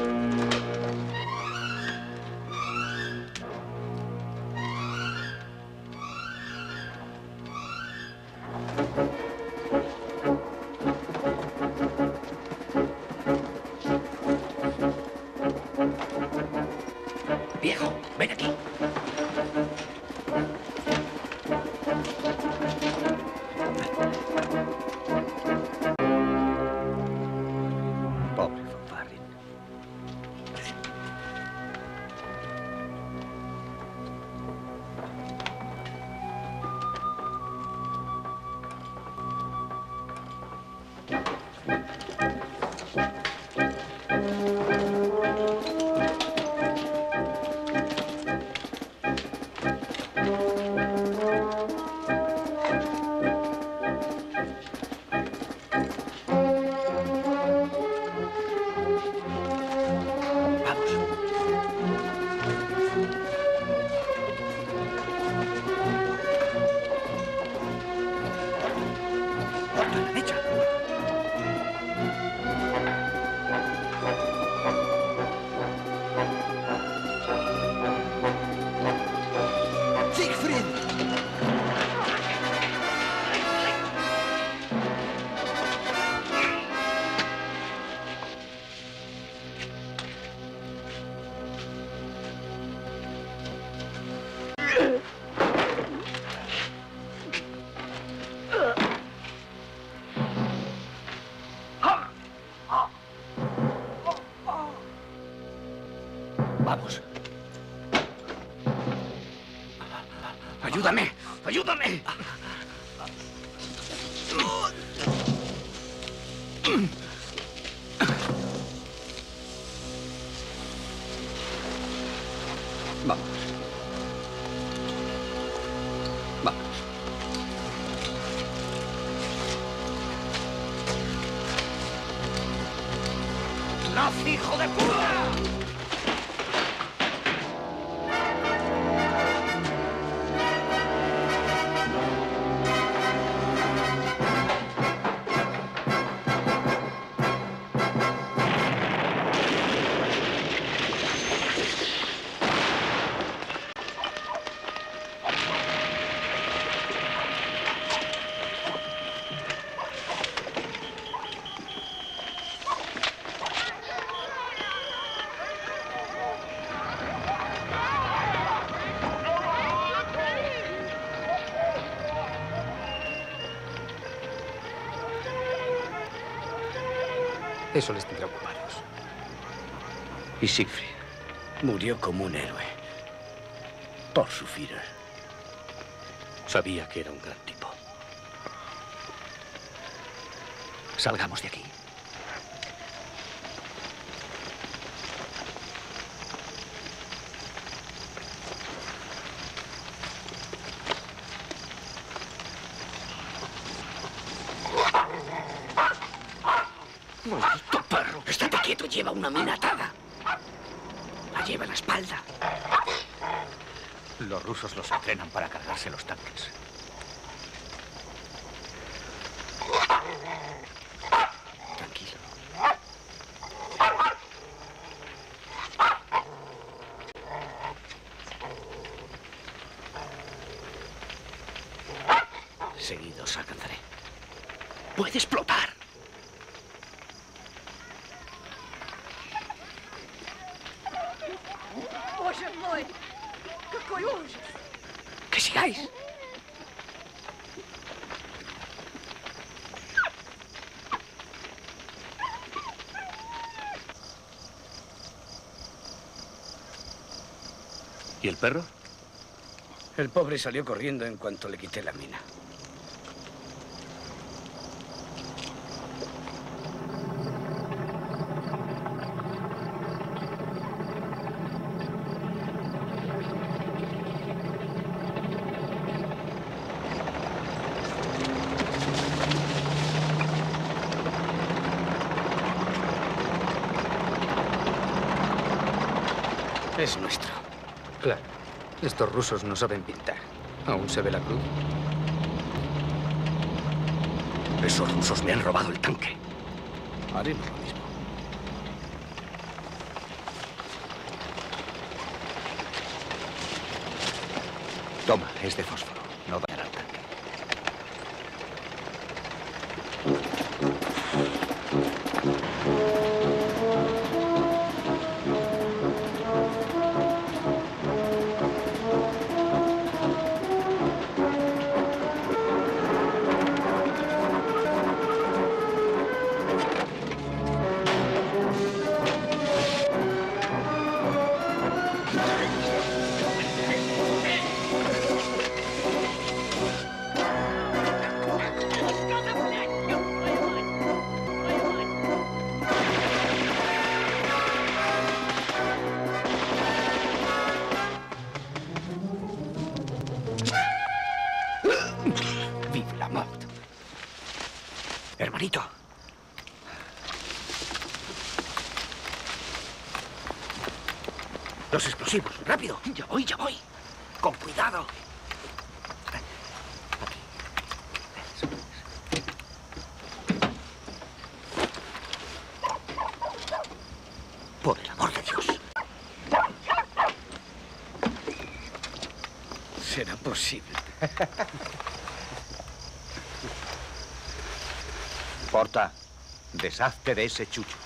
Eso les tendrá ocupados. Y Siegfried murió como un héroe. Por su Führer. Sabía que era un gran tipo. Salgamos de aquí. Perro? El pobre salió corriendo en cuanto le quité la mina. Es nuestro. Claro. Estos rusos no saben pintar. ¿Aún se ve la cruz? Esos rusos me han robado el tanque. Haremos explosivos, rápido. Ya voy, ya voy. Con cuidado. Por el amor de Dios. Será posible. Porta, deshazte de ese chucho.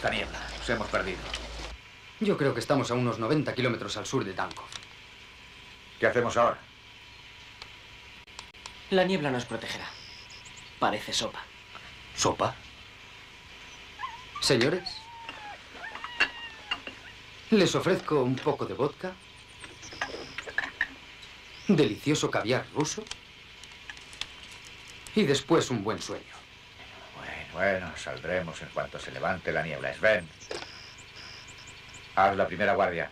Esta niebla. Nos hemos perdido. Yo creo que estamos a unos 90 kilómetros al sur de Danko. ¿Qué hacemos ahora? La niebla nos protegerá. Parece sopa. ¿Sopa? Señores, les ofrezco un poco de vodka, delicioso caviar ruso y después un buen sueño. Bueno, saldremos en cuanto se levante la niebla. Sven, haz la primera guardia.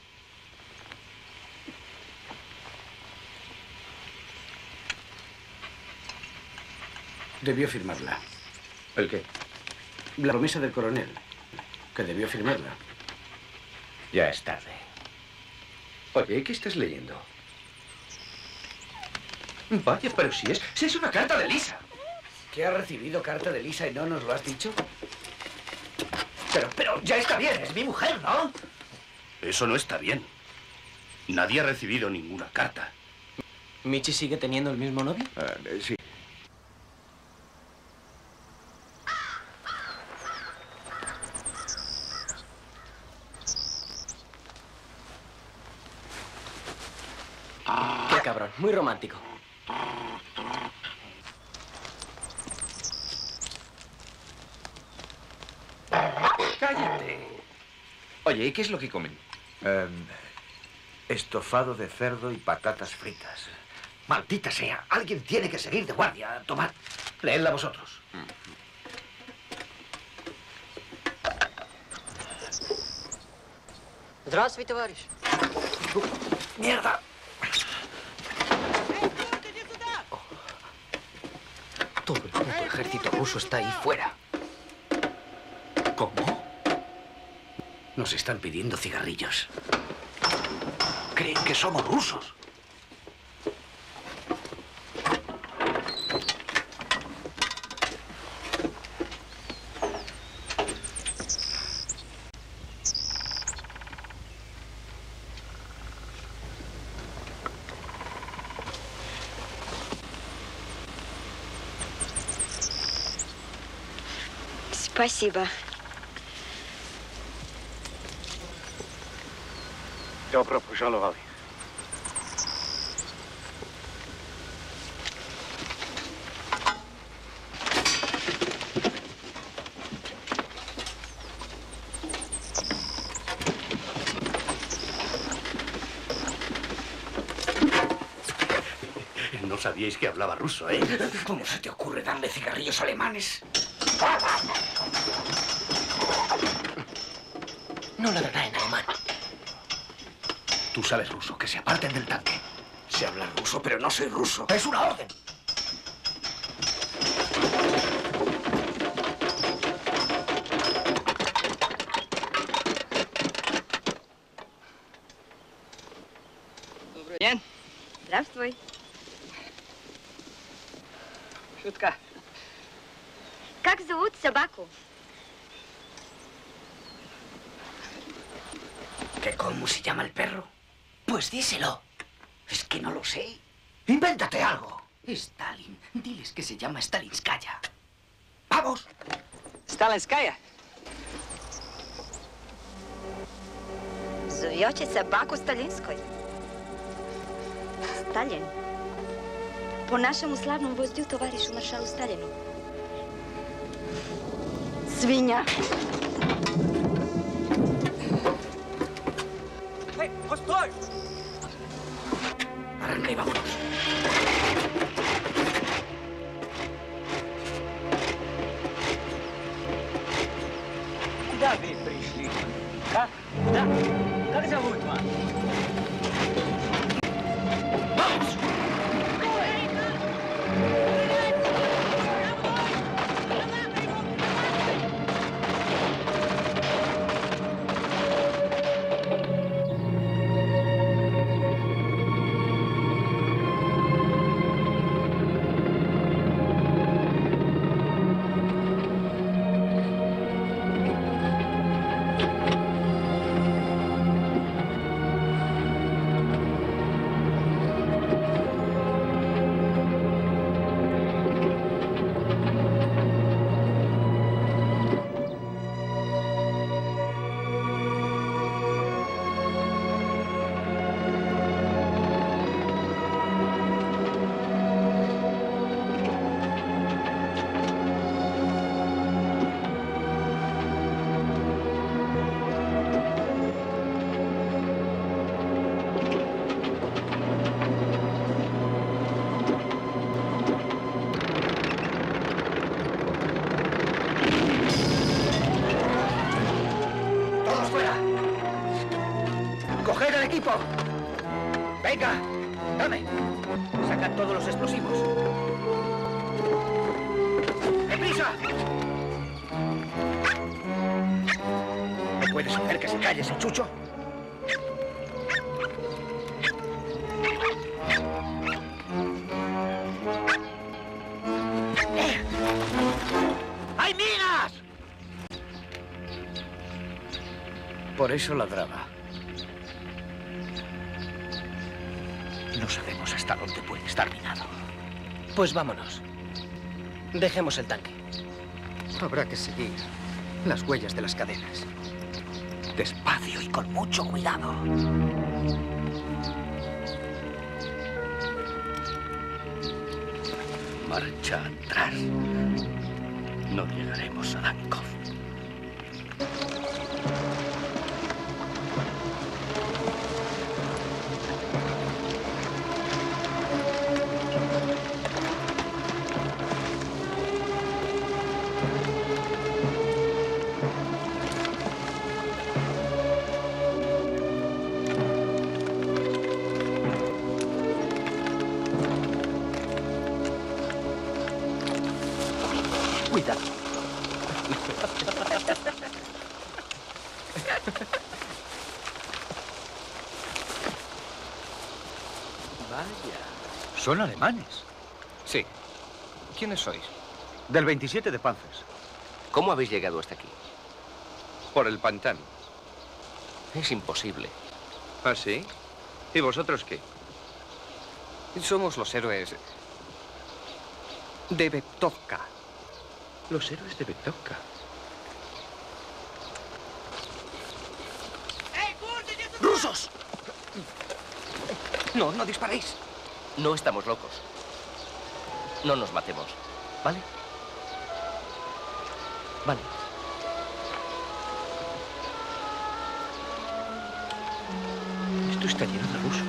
Debió firmarla. ¿El qué? La promesa del coronel, que debió firmarla. Ya es tarde. Oye, ¿qué estás leyendo? Vaya, pero si es, si es una carta de Lisa. ¿Que ha recibido carta de Lisa y no nos lo has dicho? Pero, pero ya está bien, es mi mujer, ¿no? Eso no está bien. Nadie ha recibido ninguna carta. ¿Michi sigue teniendo el mismo novio? Eh, sí. Qué cabrón, muy romántico. ¡Cállate! Oye, ¿y qué es lo que comen? Em, estofado de cerdo y patatas fritas. Maldita sea, alguien tiene que seguir de guardia. Tomad, leedla vosotros. Здравствуй, товарищ. ¡Mierda! Todo el puto ejército ruso está ahí fuera. ¿Cómo? Nos están pidiendo cigarrillos. Creen que somos rusos. Спасибо. No sabíais que hablaba ruso, ¿eh? ¿Cómo se te ocurre darle cigarrillos alemanes? No lo dará en Tú sabes ruso, que se aparten del tanque. Sé hablar ruso, pero no soy ruso. Es una orden. llama Stalinskaya. ¡Vamos! Stalinskaya. Zovioće baku Stalinskoj. Stalin. Po našemu slavnom vozdju tovarišu maršalu Stalinu. Svinja. Hej, postoj! Arranca y. eso ladraba. No sabemos hasta dónde puede estar minado. Pues vámonos. Dejemos el tanque. Habrá que seguir las huellas de las cadenas. Despacio y con mucho cuidado. Marcha atrás. Son alemanes. Sí. ¿Quiénes sois? Del 27 de Panzers. ¿Cómo habéis llegado hasta aquí? Por el pantano. Es imposible. ¿Ah, sí? ¿Y vosotros qué? Somos los héroes de Betovka. Los héroes de Betovka. ¡Rusos! No, no disparéis. No estamos locos. No nos matemos. ¿Vale? Vale. Esto está lleno de rusos.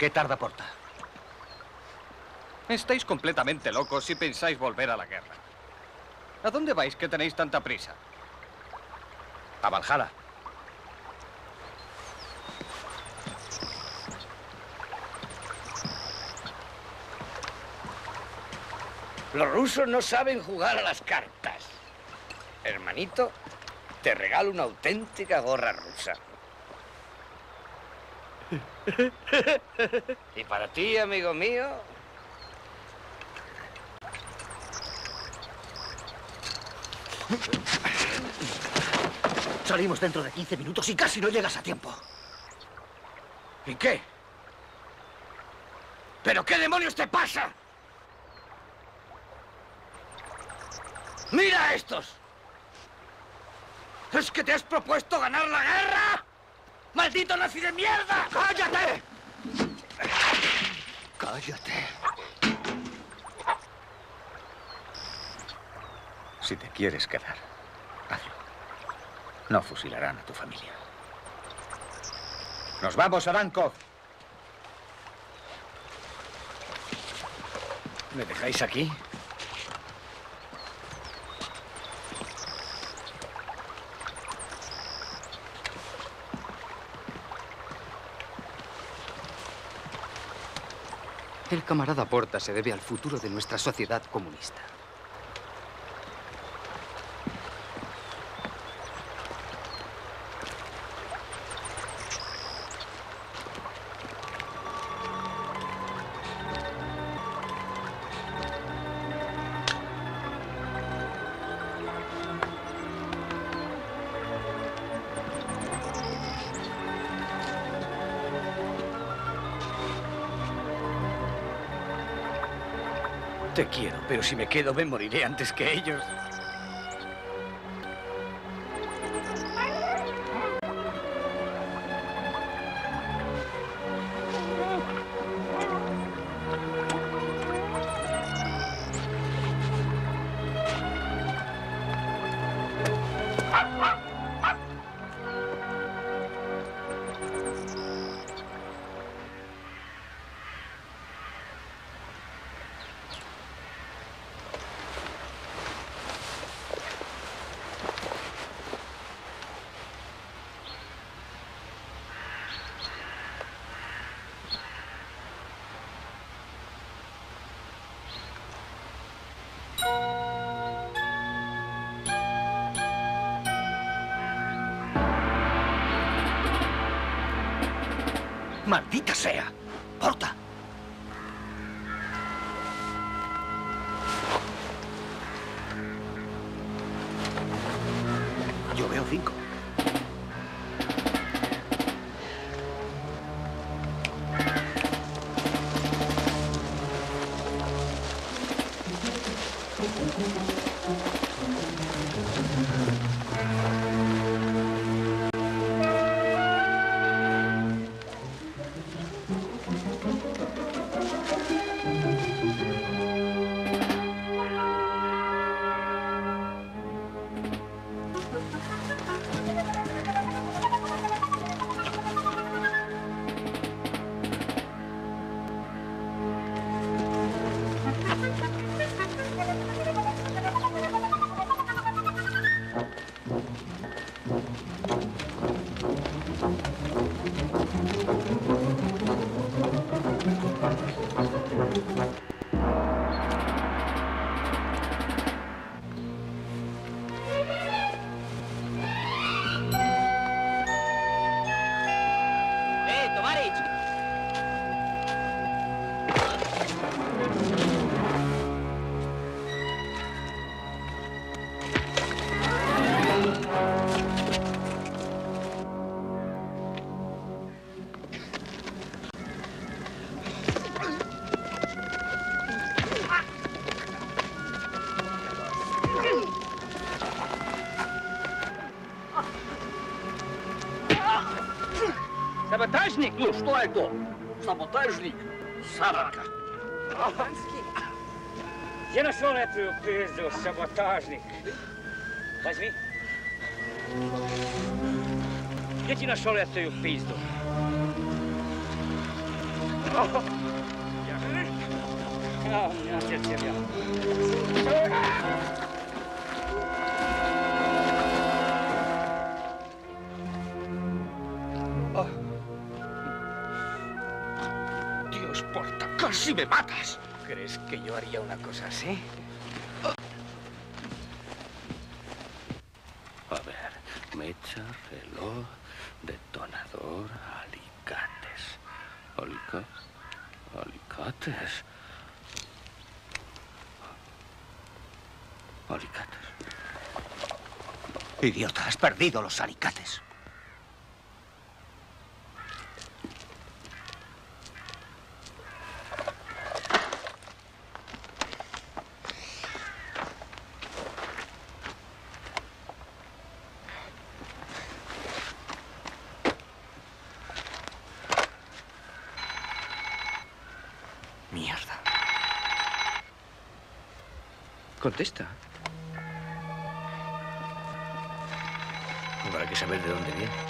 Qué tarda Porta? Estáis completamente locos si pensáis volver a la guerra. ¿A dónde vais que tenéis tanta prisa? A Valhalla. Los rusos no saben jugar a las cartas. Hermanito, te regalo una auténtica gorra rusa. Y para ti, amigo mío, Salimos dentro de 15 minutos y casi no llegas a tiempo. ¿y qué? ¿Pero qué demonios te pasa? ¡Mira a estos! ¿Es que te has propuesto ganar la guerra? ¡Maldito nazi de mierda! ¡Cállate! Cállate. Si te quieres quedar, hazlo. No fusilarán a tu familia. ¡Nos vamos a Dankov! ¿Me dejáis aquí? El camarada Porta se debe al futuro de nuestra sociedad comunista. Pero si me quedo me moriré antes que ellos. Ну, что это? Саботажник? Собака. Я нашел эту пизду, саботажник. Возьми. Где ты нашел эту пизду? А, у меня нет Casi me matas. ¿Crees que yo haría una cosa así? A ver, mecha, reloj, detonador, alicates. Alica... Alicates. Alicates. Idiota, has perdido los alicates. Mierda. Contesta. Habrá que saber de dónde viene.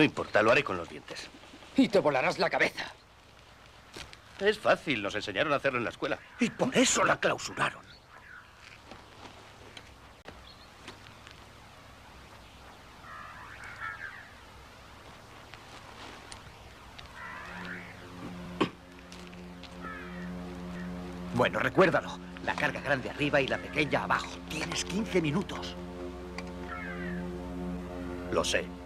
No importa, lo haré con los dientes. Y te volarás la cabeza. Es fácil, nos enseñaron a hacerlo en la escuela. Y por eso la clausuraron. Bueno, recuérdalo. La carga grande arriba y la pequeña abajo. Tienes 15 minutos. Lo sé.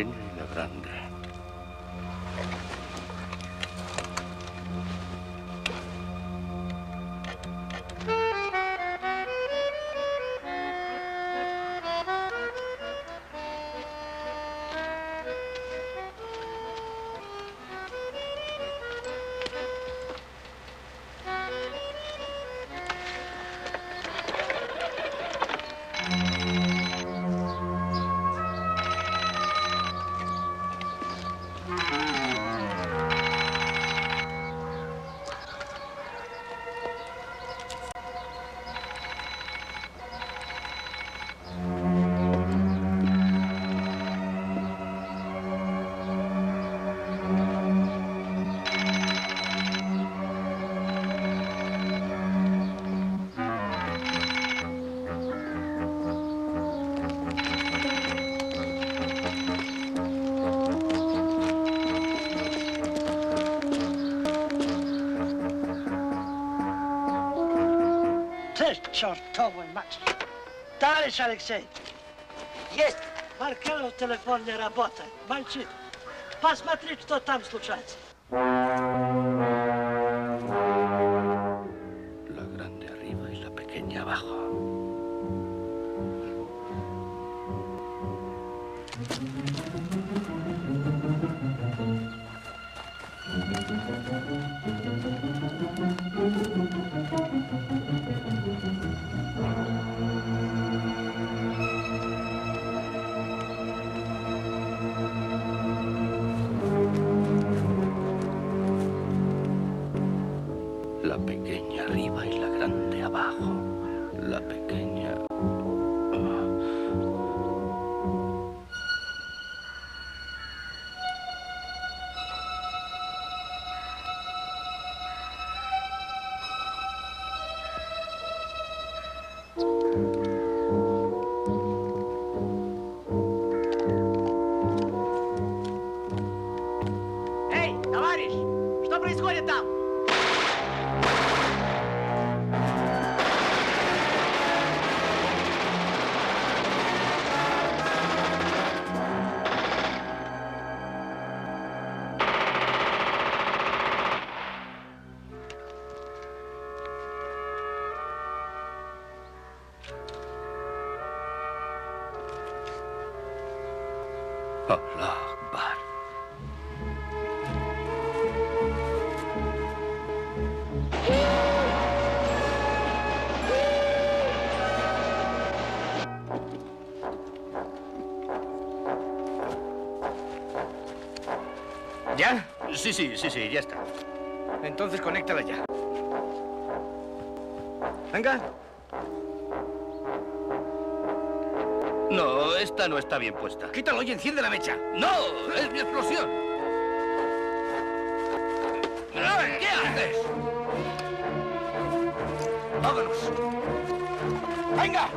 Pequeña y la grande. Cześć, czortowy mać. Taleś, Aleksiej. Есть. Маркелов телефон не работает. Молчит. Посмотри, что там случается. ¿Ya? Sí, sí, sí, sí, ya está. Entonces conéctala ya. Venga. No, esta no está bien puesta. Quítalo y enciende la mecha. ¡No! ¡Es mi explosión! ¡Ay, ¿Qué haces? Vámonos. ¡Venga!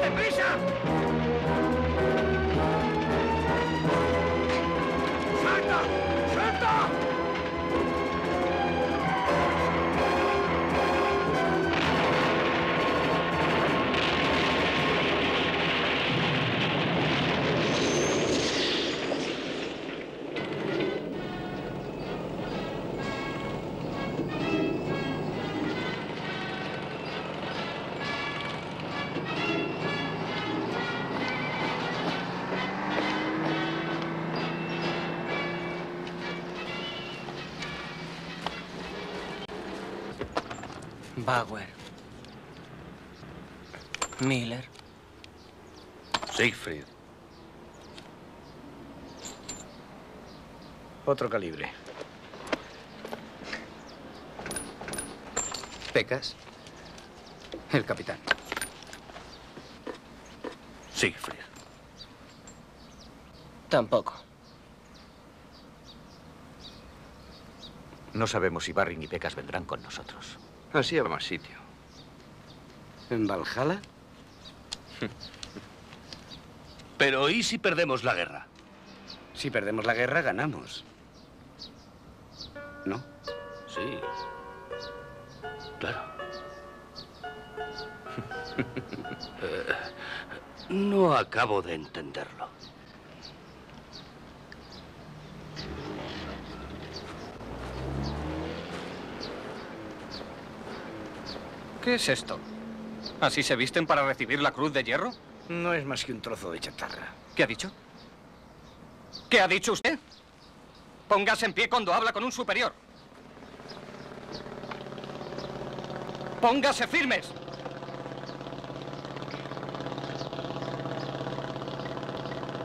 ¡Pero date prisa! Bauer. Miller. Siegfried. Otro calibre. ¿Pecas? El capitán. Siegfried. Tampoco. No sabemos si Barry ni Pecas vendrán con nosotros. Así habrá más sitio. ¿En Valhalla? Pero ¿y si perdemos la guerra? Si perdemos la guerra, ganamos. ¿No? Sí. Claro. Eh, no acabo de entenderlo. ¿Qué es esto? ¿Así se visten para recibir la cruz de hierro? No es más que un trozo de chatarra. ¿Qué ha dicho? ¿Qué ha dicho usted? Póngase en pie cuando habla con un superior. Póngase firmes.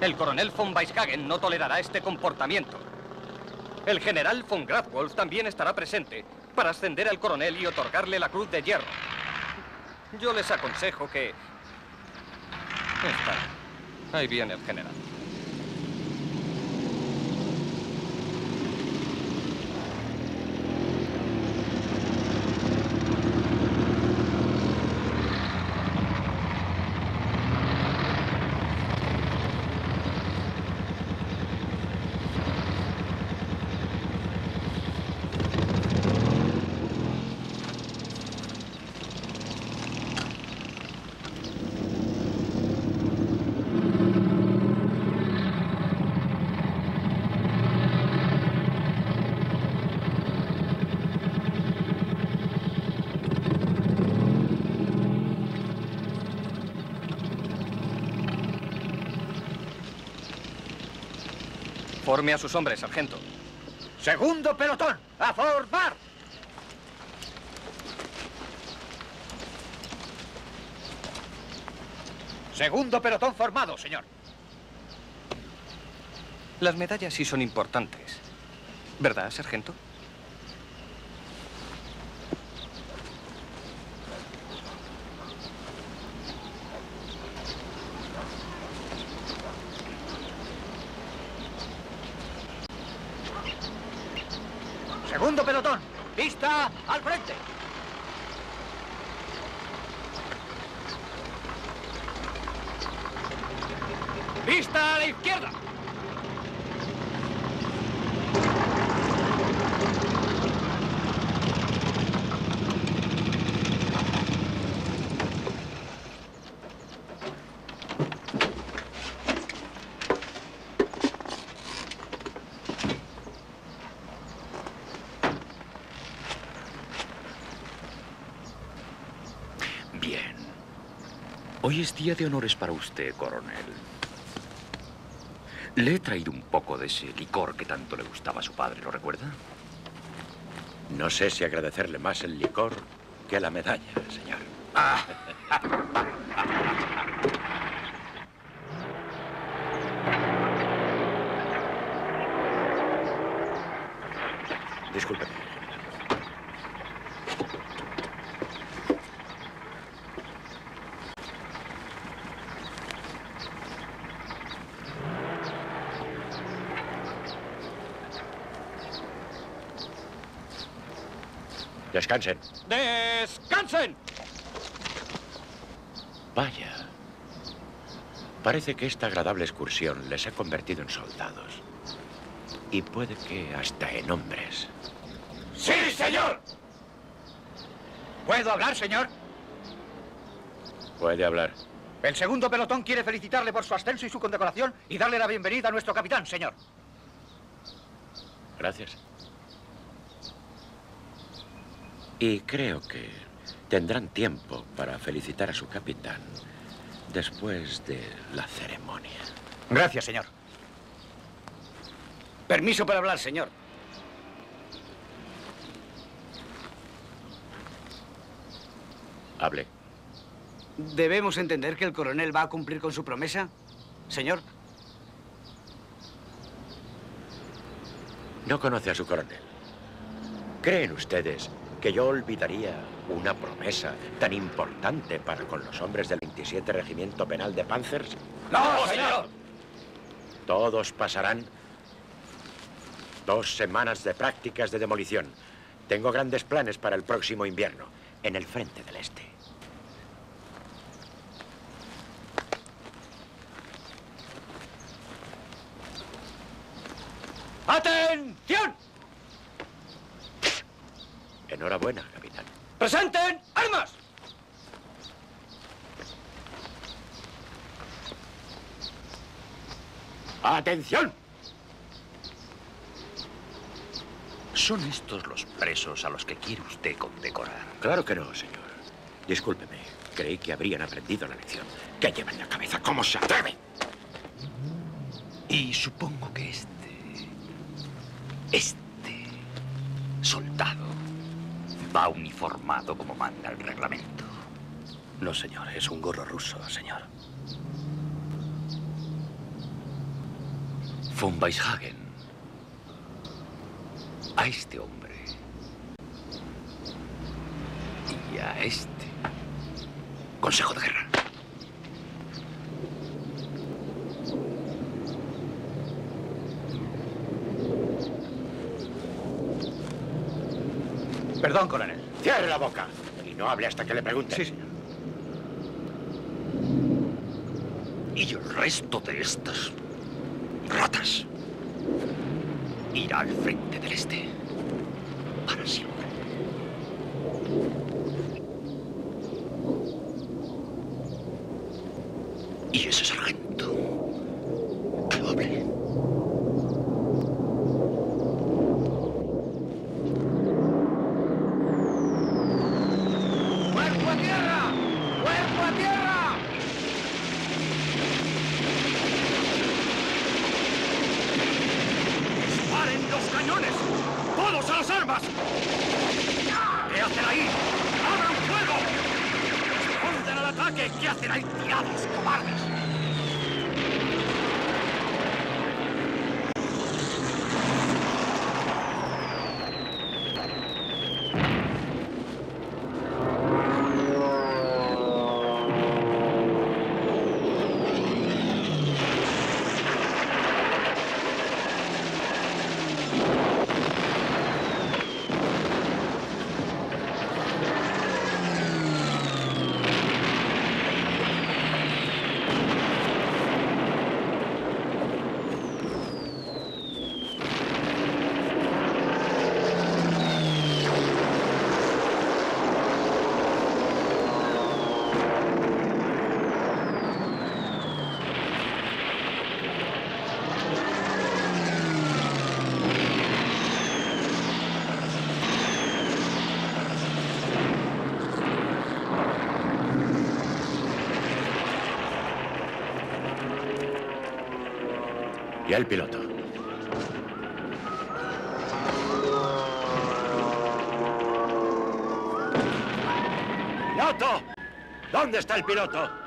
El coronel von Weishagen no tolerará este comportamiento. El general von Grafwolf también estará presente para ascender al coronel y otorgarle la cruz de hierro. Yo les aconsejo que... Está. Ahí viene el general. Forme a sus hombres, sargento. Segundo pelotón, a formar. Segundo pelotón formado, señor. Las medallas sí son importantes. ¿Verdad, sargento? Hoy es día de honores para usted, coronel. Le he traído un poco de ese licor que tanto le gustaba a su padre, ¿lo recuerda? No sé si agradecerle más el licor que la medalla, señor. Discúlpeme. Descansen. ¡Descansen! Vaya. Parece que esta agradable excursión les ha convertido en soldados. Y puede que hasta en hombres. ¡Sí, señor! ¿Puedo hablar, señor? Puede hablar. El segundo pelotón quiere felicitarle por su ascenso y su condecoración y darle la bienvenida a nuestro capitán, señor. Gracias. Y creo que tendrán tiempo para felicitar a su capitán después de la ceremonia. Gracias, señor. Permiso para hablar, señor. Hable. ¿Debemos entender que el coronel va a cumplir con su promesa? Señor. No conoce a su coronel. ¿Creen ustedes que yo olvidaría una promesa tan importante para con los hombres del 27 Regimiento Penal de Panzers? ¡No, señor! Todos pasarán dos semanas de prácticas de demolición. Tengo grandes planes para el próximo invierno en el frente del este. ¡Atención! Enhorabuena, capitán. ¡Presenten armas! ¡Atención! ¿Son estos los presos a los que quiere usted condecorar? Claro que no, señor. Discúlpeme. Creí que habrían aprendido la lección. ¿Qué lleva en la cabeza? ¿Cómo se atreve? Y supongo que este... Este soldado va uniformado como manda el reglamento. No, señor, es un gorro ruso, señor. Von Weishagen. A este hombre. Y a este. Consejo de guerra. Perdón, coronel. Cierre la boca y no hable hasta que le pregunte. Sí, señor. Y el resto de estas ratas irá al frente del este. El piloto. ¡Piloto! ¿Dónde está el piloto?